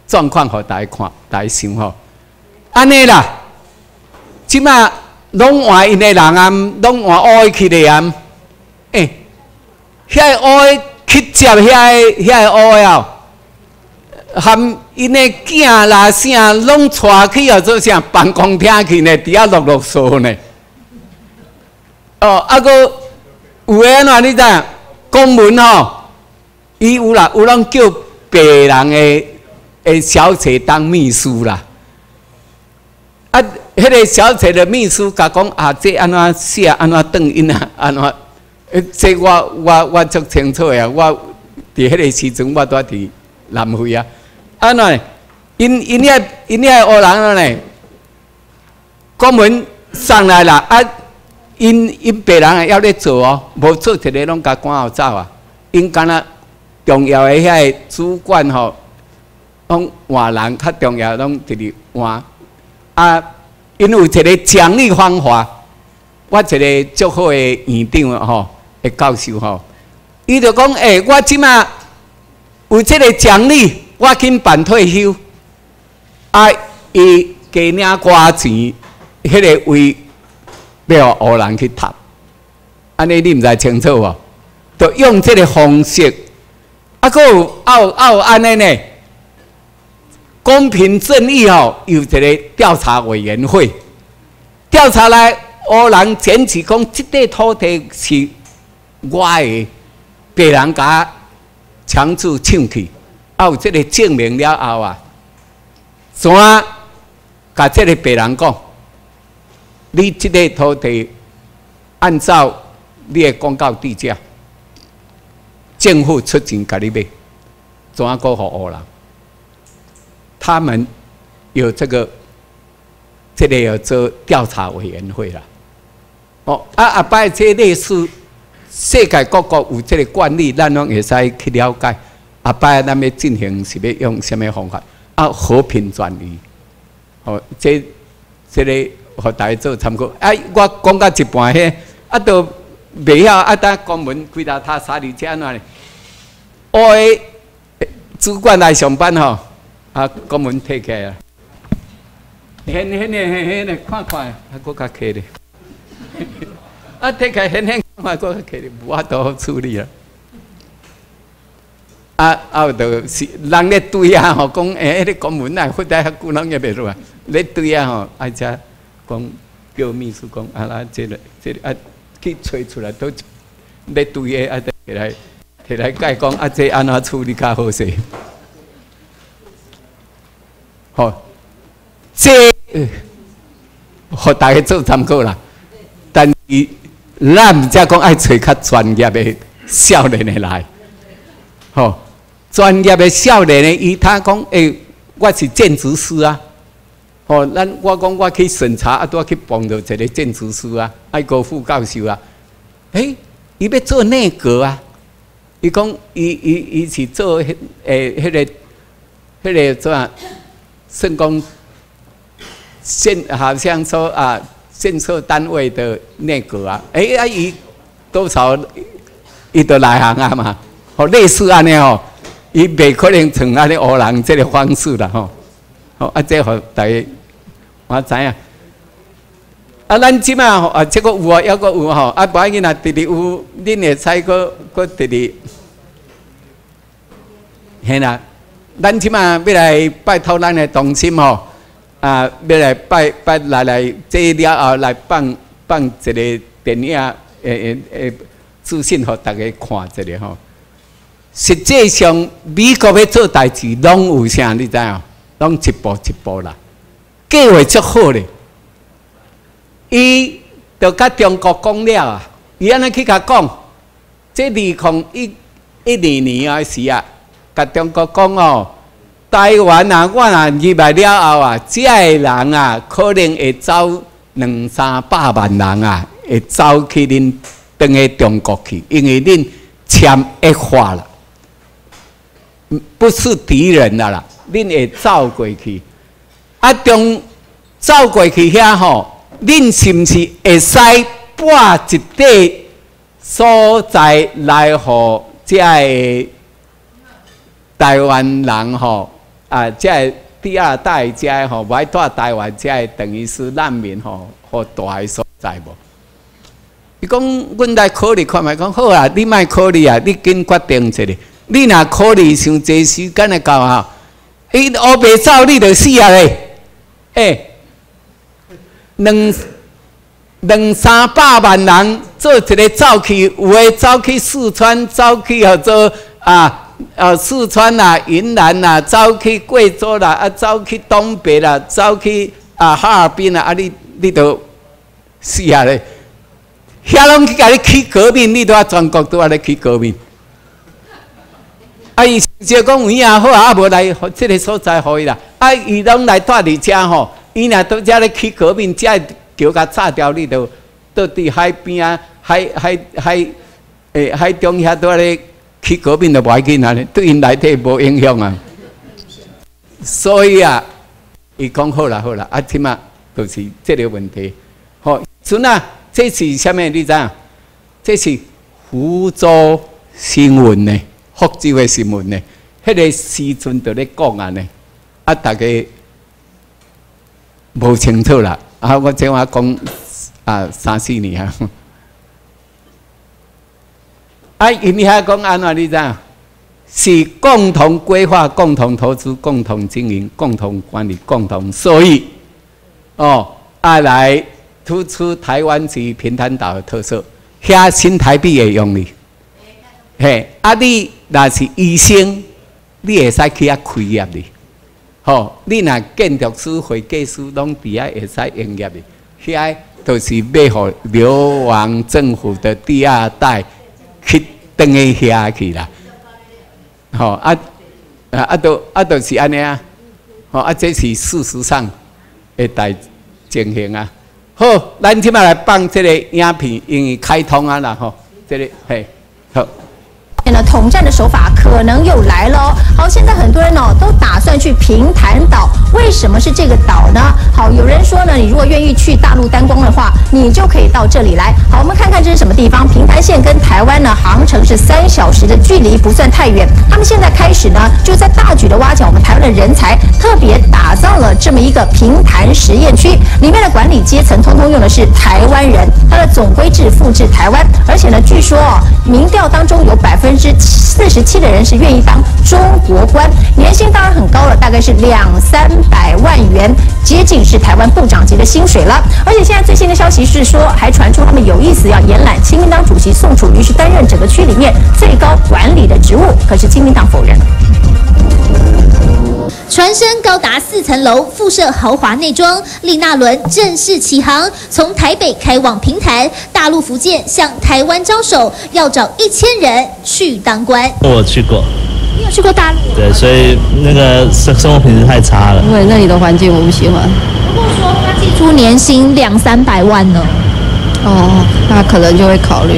状况，互大家看，大家想吼，安尼啦，即马拢换因的人啊，拢换乌去的啊，诶，遐乌去接遐遐乌了。含因的囝啦啥，拢带去啊做啥办公厅去呢？伫遐落落数呢？哦，啊个有诶怎你知？公文吼，伊有啦，有人叫别人诶诶小姐当秘书啦。啊，迄个小姐的秘书甲讲啊，这安怎写，安怎转音啊，安怎？诶，这我我我足清楚呀，我伫迄个时阵，我都伫南非啊。安怎？因因遐因遐乌人呢？公文送来啦，啊，因因别人也要咧做哦，无做一个拢甲赶后走啊。因干那重要诶遐主管吼，拢换人较重要，拢直直换。啊，因有一个奖励方法，我一个足好诶院长吼，诶教授吼，伊就讲：诶，我即马有即个奖励。我紧办退休，啊！伊加领寡钱，迄个为要互人去读，安尼你毋知清楚无？就用即个方式，啊，佫有有有安尼呢？公平正义吼，有一个调查委员会，调查来乌人捡起讲，即块土地是我的，别人甲强制抢去。啊，有这个证明了后啊，怎甲这个别人讲？你这个土地按照你的公告地价，政府出钱甲你买，怎啊过好乌人？他们有这个，这个要做调查委员会啦。哦，啊啊，拜这类似世界各国有这个惯例，咱拢会使去了解。阿拜，咱要进行是要用什么方法？啊，和平转移。哦，这这个和大家做参考。啊，我讲到一半嘿，啊，都未晓啊，等公文几大他啥里安怎哩？我诶主管来上班吼，啊，公文摕起来啊，现现的现现的看看，啊，搁较客哩。啊，退起现现看，搁较客哩，无法度处理啊。啊啊！就是人咧对啊吼，讲诶，迄个公文啊，或者遐久人也袂落啊。咧对啊吼，而且讲叫秘书讲啊啦，这个这个啊，去吹出来都咧对诶，啊，摕来摕来解讲啊，这安怎处理较好势？好，这互大家做参考啦。但是咱毋则讲爱找较专业诶少年诶来，吼。专业的少年的，伊他讲，诶，我是建筑师啊，哦，咱我讲我去审查啊，都要去帮着一个建筑师啊，爱国副教授啊，诶，伊要做内阁啊，伊讲，伊伊伊是做迄诶，迄个，迄个做啊，圣公建好像说啊，建设单位的那个啊，诶，啊伊多少，伊都来行啊嘛，哦，类似安尼哦。伊袂可能像安尼乌人即个方式啦吼，好啊！即互大家我知影。啊，咱即马吼啊，这个有啊，还阁有吼，啊，无要紧啊，直直有，恁会使阁阁直直，嘿啦，咱即马要来拜托咱的同心吼，啊，要来拜拜来来，这了后来放放一个电影，诶诶诶，资讯互大家看一下吼。实际上，美国要做代志，拢有啥？你知影？拢一步一步啦，计划足好咧。伊就甲中国讲了啊，伊安尼去甲讲，这二零一一二年啊时啊，甲中国讲哦，台湾啊，我若入来了后啊，这个人啊，可能会走两三百万人啊，会走去恁等去中国去，因为恁签一化了。不是敌人啦啦，恁会走过去，啊，中走过去遐吼，恁是毋是会使搬一块所在来互遮个台湾人吼啊，遮个第二代遮个吼，歹带台湾遮个等于是难民吼，互大个所在无？伊讲，阮来考虑看觅讲好啊，你莫考虑啊，你紧决定一下。你若考虑伤济时间来到哈，伊乌白走你就死啊咧！诶，两两三百万人做一个走去，有诶走去四川，走去或者啊啊四川啦、云南啦，走去贵州啦，啊走去东北啦，走去啊哈尔滨啦，啊你你都死啊咧！遐拢去甲你起革命，你都啊全国都啊咧起革命。啊！伊就讲有影好啊，无来即个所在互伊啦。啊！伊拢来住伫遮吼，伊若到遮咧起革命，遮桥甲炸掉，你都倒伫海边啊，海海海诶海中遐都咧起革命，就无要紧啊，对因来体无影响啊。所以啊，伊讲好啦好啦，啊，起码就是即个问题。好，孙啊，这是啥物？你知影？这是福州新闻呢。福州的新闻呢？迄个时阵在咧讲啊呢，啊大家无清楚啦。啊，我正话讲啊三四年啊，啊因遐讲安怎你知？是共同规划、共同投资、共同经营、共同管理、共同收益。哦，啊来突出台湾及平潭岛的特色，遐新台币的用力。嘿，啊你。若是医生，你会使去遐开业哩，吼！你若建筑师、会计师，拢伫遐会使营业哩。遐都是要互流亡政府的第二代去登去遐去啦。吼！啊啊啊！都啊都是安尼啊！吼！啊，这是事实上的代进行啊。好，咱即摆来放这个影片，因为开通啊啦，吼！这个嘿，好。统战的手法可能又来了。好，现在很多人呢都打算去平潭岛，为什么是这个岛呢？好，有人说呢，你如果愿意去大陆单光的话，你就可以到这里来。好，我们看看这是什么地方。平潭县跟台湾呢航程是三小时的距离，不算太远。他们现在开始呢，就在大举的挖角我们台湾的人才，特别打造了这么一个平潭实验区，里面的管理阶层通通用的是台湾人，它的总规制复制台湾，而且呢，据说哦，民调当中有百分。之四十七的人是愿意当中国官，年薪当然很高了，大概是两三百万元，接近是台湾部长级的薪水了。而且现在最新的消息是说，还传出他们有意思要延揽亲民党主席宋楚瑜，是担任整个区里面最高管理的职务，可是亲民党否认。船身高达四层楼，附设豪华内装，丽娜轮正式起航，从台北开往平潭，大陆福建向台湾招手，要找一千人去当官。我去过，你有去过大陆？对，所以那个生生活品质太差了，因为那里的环境我不喜欢。如果说他寄出年薪两三百万呢？哦，那可能就会考虑。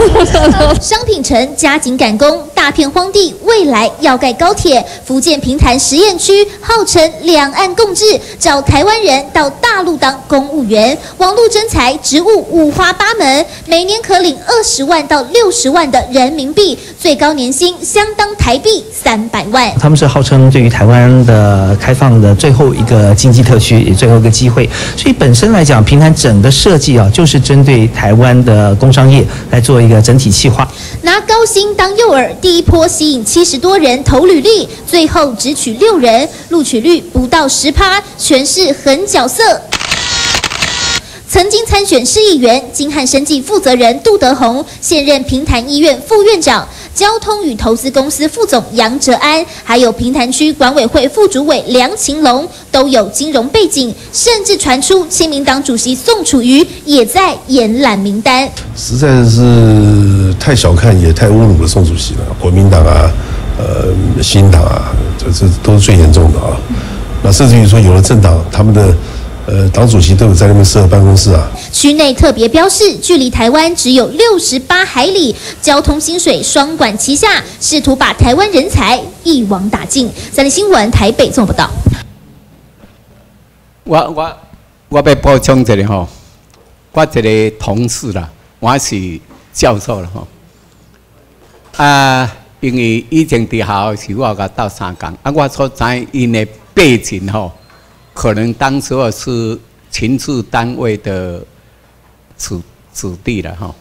商品城加紧赶工。大大片荒地，未来要盖高铁。福建平潭实验区号称两岸共治，找台湾人到大陆当公务员，网络征才，职务五花八门，每年可领二十万到六十万的人民币，最高年薪相当台币三百万。他们是号称对于台湾的开放的最后一个经济特区，也最后一个机会。所以本身来讲，平潭整个设计啊，就是针对台湾的工商业来做一个整体企划。拿高薪当诱饵，第一波吸引七十多人投履历，最后只取六人，录取率不到十趴，全是狠角色。曾经参选市议员、金汉生计负责人杜德宏，现任平潭医院副院长。交通与投资公司副总杨哲安，还有平潭区管委会副主委梁晴龙，都有金融背景，甚至传出亲民党主席宋楚瑜也在延揽名单。实在是太小看也太侮辱了宋主席了，国民党啊，呃，新党啊，这这都是最严重的啊。那甚至于说，有了政党，他们的。呃，党主席都有在那边设办公室啊。区内特别标示，距离台湾只有六十八海里，交通、薪水双管齐下，试图把台湾人才一网打尽。三立新闻台北做不到。我我我要补充一下吼，我一个同事啦，我是教授了吼。啊，因为以前伫校是我甲斗三工，啊，我所知因的背景吼。可能当时候是情治单位的子子弟了哈，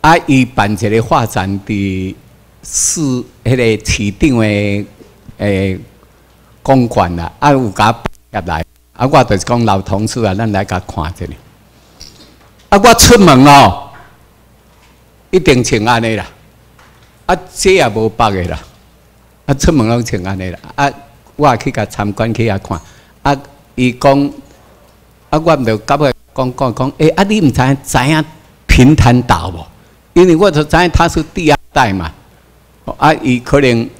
啊，伊办一个发展的是迄个市长的诶公馆啦，啊有甲入来，啊我就是讲老同事啊，咱来甲看一下。啊我出门哦，一定穿安尼啦，啊这也无别个啦，啊出门拢穿安尼啦，啊我也去甲参观去遐看。啊！伊讲啊，我毋着甲尾讲讲讲，诶！啊，你毋知知影平潭岛无？因为我就知影他是第二代嘛。啊，伊可能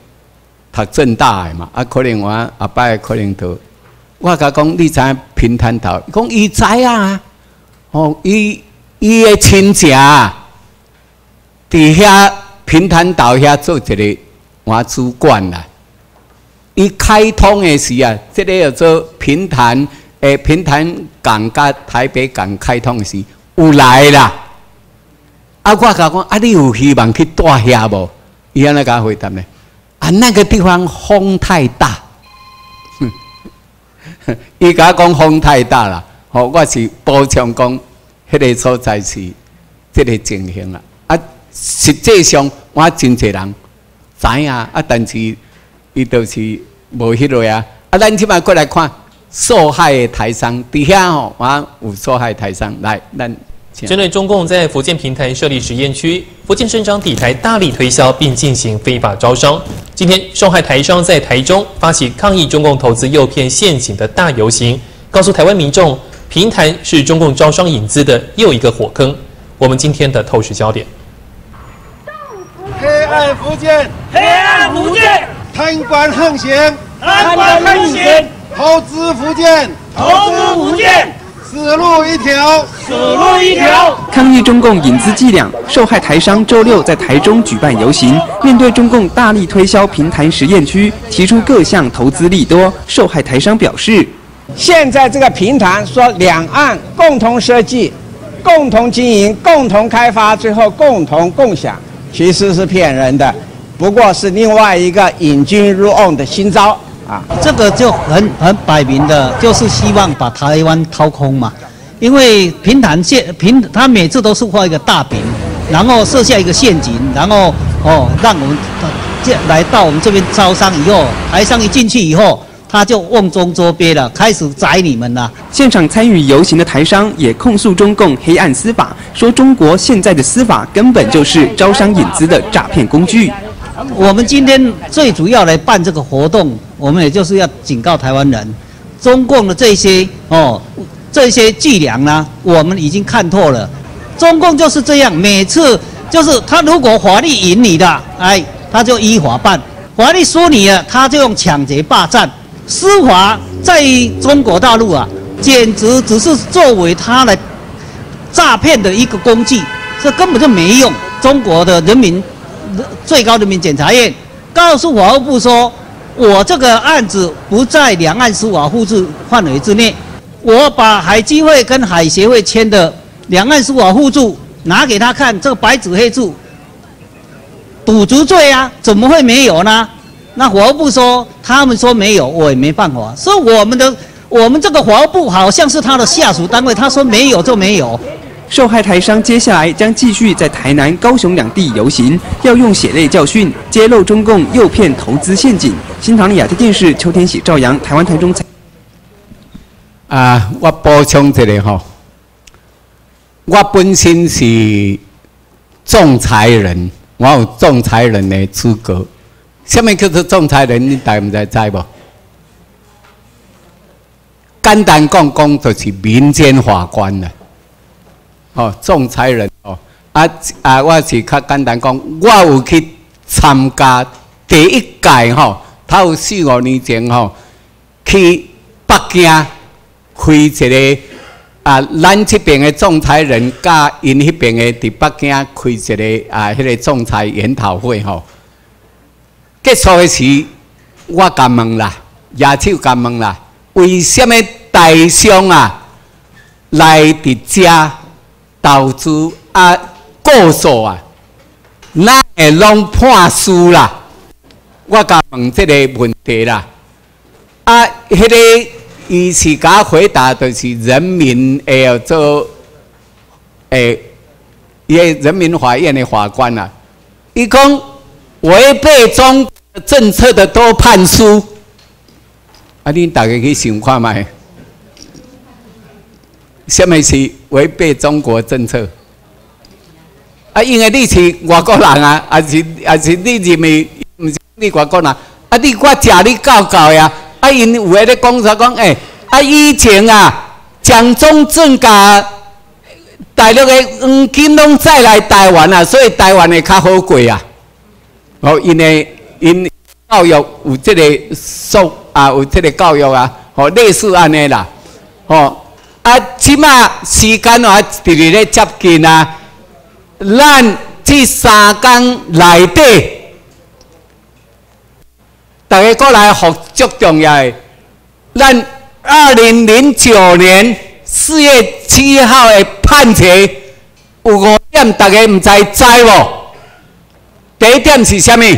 读正大诶嘛，啊，可能我阿伯可能都，我甲讲，你知影平潭岛？讲伊知啊。哦，伊伊诶亲戚伫遐平潭岛遐做一个我主管啦。伊开通的时啊，这个叫做平潭诶，平潭港甲台北港开通的时有来啦。啊，我甲讲啊，你有希望去住遐无？伊安尼甲回答呢？啊，那个地方风太大。伊甲讲风太大啦，吼，我是补充讲，迄个所在是这个情形啦。啊，实际上我真侪人知影啊，但是。伊就是无迄落啊！啊，咱即摆过来看受害的台商，底下吼啊有受害台商来，咱针对中共在福建平潭设立实验区，福建省长底台大力推销并进行非法招商。今天受害台商在台中发起抗议中共投资诱骗陷阱的大游行，告诉台湾民众，平潭是中共招商引资的又一个火坑。我们今天的透视焦点：黑暗福建，黑暗福建。贪官横行，贪官横行；投资福建，投资福建；死路一条，死路一条。抗议中共引资伎俩，受害台商周六在台中举办游行。面对中共大力推销平潭实验区，提出各项投资利多，受害台商表示：现在这个平潭说两岸共同设计、共同经营、共同开发，最后共同共享，其实是骗人的。不过是另外一个引军入瓮的新招啊！这个就很很摆明的，就是希望把台湾掏空嘛。因为平潭县平，他每次都是画一个大饼，然后设下一个陷阱，然后哦，让我们这来到我们这边招商以后，台商一进去以后，他就瓮中捉鳖了，开始宰你们了。现场参与游行的台商也控诉中共黑暗司法，说中国现在的司法根本就是招商引资的诈骗工具。我们今天最主要来办这个活动，我们也就是要警告台湾人，中共的这些哦，这些伎俩呢，我们已经看透了。中共就是这样，每次就是他如果法律赢你的，哎，他就依法办；法律输你了，他就用抢劫霸占。司法在中国大陆啊，简直只是作为他的诈骗的一个工具，这根本就没用。中国的人民。最高人民检察院，告诉法务部说，我这个案子不在两岸司法互助范围之内。我把海基会跟海协会签的两岸司法互助拿给他看，这个白纸黑字，赌足罪啊，怎么会没有呢？那法务部说，他们说没有，我也没办法。所以我们的我们这个法务部好像是他的下属单位，他说没有就没有。受害台商接下来将继续在台南、高雄两地游行，要用血泪教训揭露中共诱骗投资陷阱。新唐亚太电视邱天喜、赵阳，台湾台中采。啊，我补充一个吼，我本身是仲裁人，我有仲裁人的资格。什么叫做仲裁人？你大毋知知不？简单讲讲，就是民间法官了。哦，仲裁人哦，啊啊，我是较简单讲，我有去参加第一届吼，他有四五年前吼，去北京开一个啊，咱这边的仲裁人甲因迄边的伫北京开一个啊，迄个仲裁研讨会吼。结束的时，我甲问啦，亚手甲问啦，为什么大商啊来伫遮？投资啊，告诉啊，那会拢判输啦。我甲问这个问题啦，啊，迄个伊是甲回答，就是人民会做诶，伊人民法院的法官啦。伊讲违背中政策的都判输，啊，恁大家去想看卖。什么是违背中国政策？啊，因为你是外国人啊，还是还是你认为毋是你外国人？啊，你我食你教教呀！啊，因有诶咧讲啥讲？诶，啊，以前啊，蒋中正甲大陆诶黄金拢再来台湾啊，所以台湾会较好过啊。哦，因为因教育有即个素啊，有即个教育啊，哦，类似安尼啦，哦。啊，即马时间啊，直直咧接近啊。咱这三工内底，大家过来合作重要诶。咱二零零九年四月七号的判决有五点，大家毋知知无？第一点是虾米？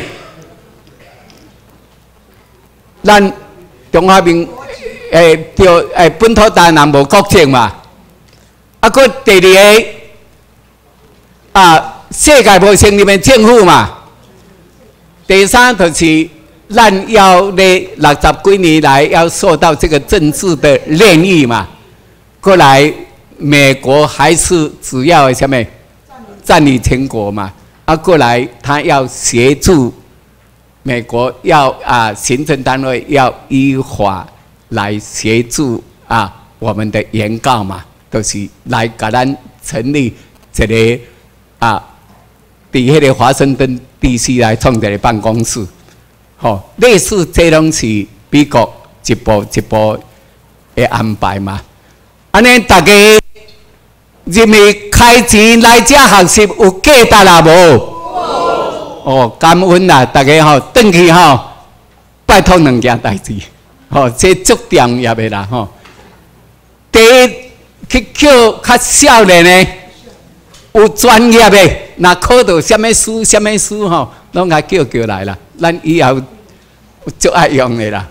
咱中华民。诶，就诶，本土台南无国境嘛？啊，佮第二个啊，世界无成立诶政府嘛？第三就是咱要咧六十几年来要受到这个政治的炼狱嘛？过来美国还是主要什么占领全国嘛？啊，过来他要协助美国要啊，行政单位要依法。来协助啊，我们的原告嘛，都是来给咱成立一个啊，伫迄个华盛顿 DC 来创一个办公室，吼，类似这种是美国一步一步的安排嘛。安尼大家认为开钱来遮学习有价值啦无？哦，感恩啦，大家吼，回去吼，拜托两件代志。吼，这足重要的啦！吼，第一去叫较少年的，有专业的，那考到什么书、什么书吼，拢甲叫叫来啦。咱以后足爱用的啦。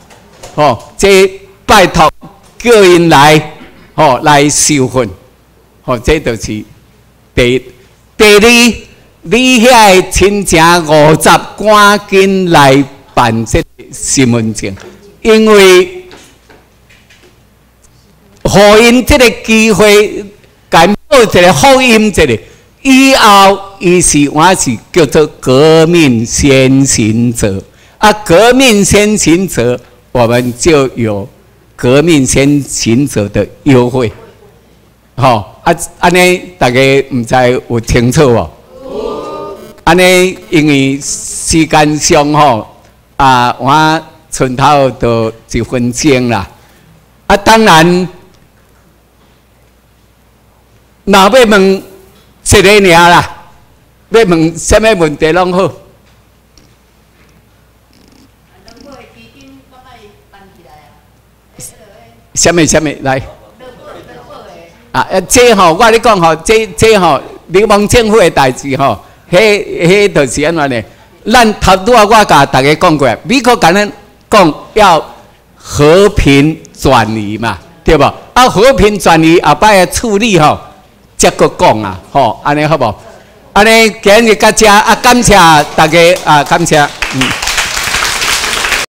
吼，这拜托叫因来，吼来受训。吼，这就是第一第二，你遐亲情五十，赶紧来办这身份证。因为，互因这个机会，感报一个福音，一个以后，伊是我是叫做革命先行者。啊，革命先行者，我们就有革命先行者的优惠。好，啊，安尼大家唔知有清楚无？安尼因为时间上吼，啊，我。剩头都一分钟啦。啊，当然，那要问这个尔啦，要问什么问题拢好。什么什么来？啊，这吼，我咧讲吼，这这吼，你望政府的代志吼，迄迄就是安怎呢？咱头拄啊，我甲大家讲过，美国甲咱讲要和平转移嘛，对无？啊，和平转移后摆的处理吼，则个讲啊，吼，安尼好无？安尼今日到遮啊，感谢大家啊，感谢，嗯。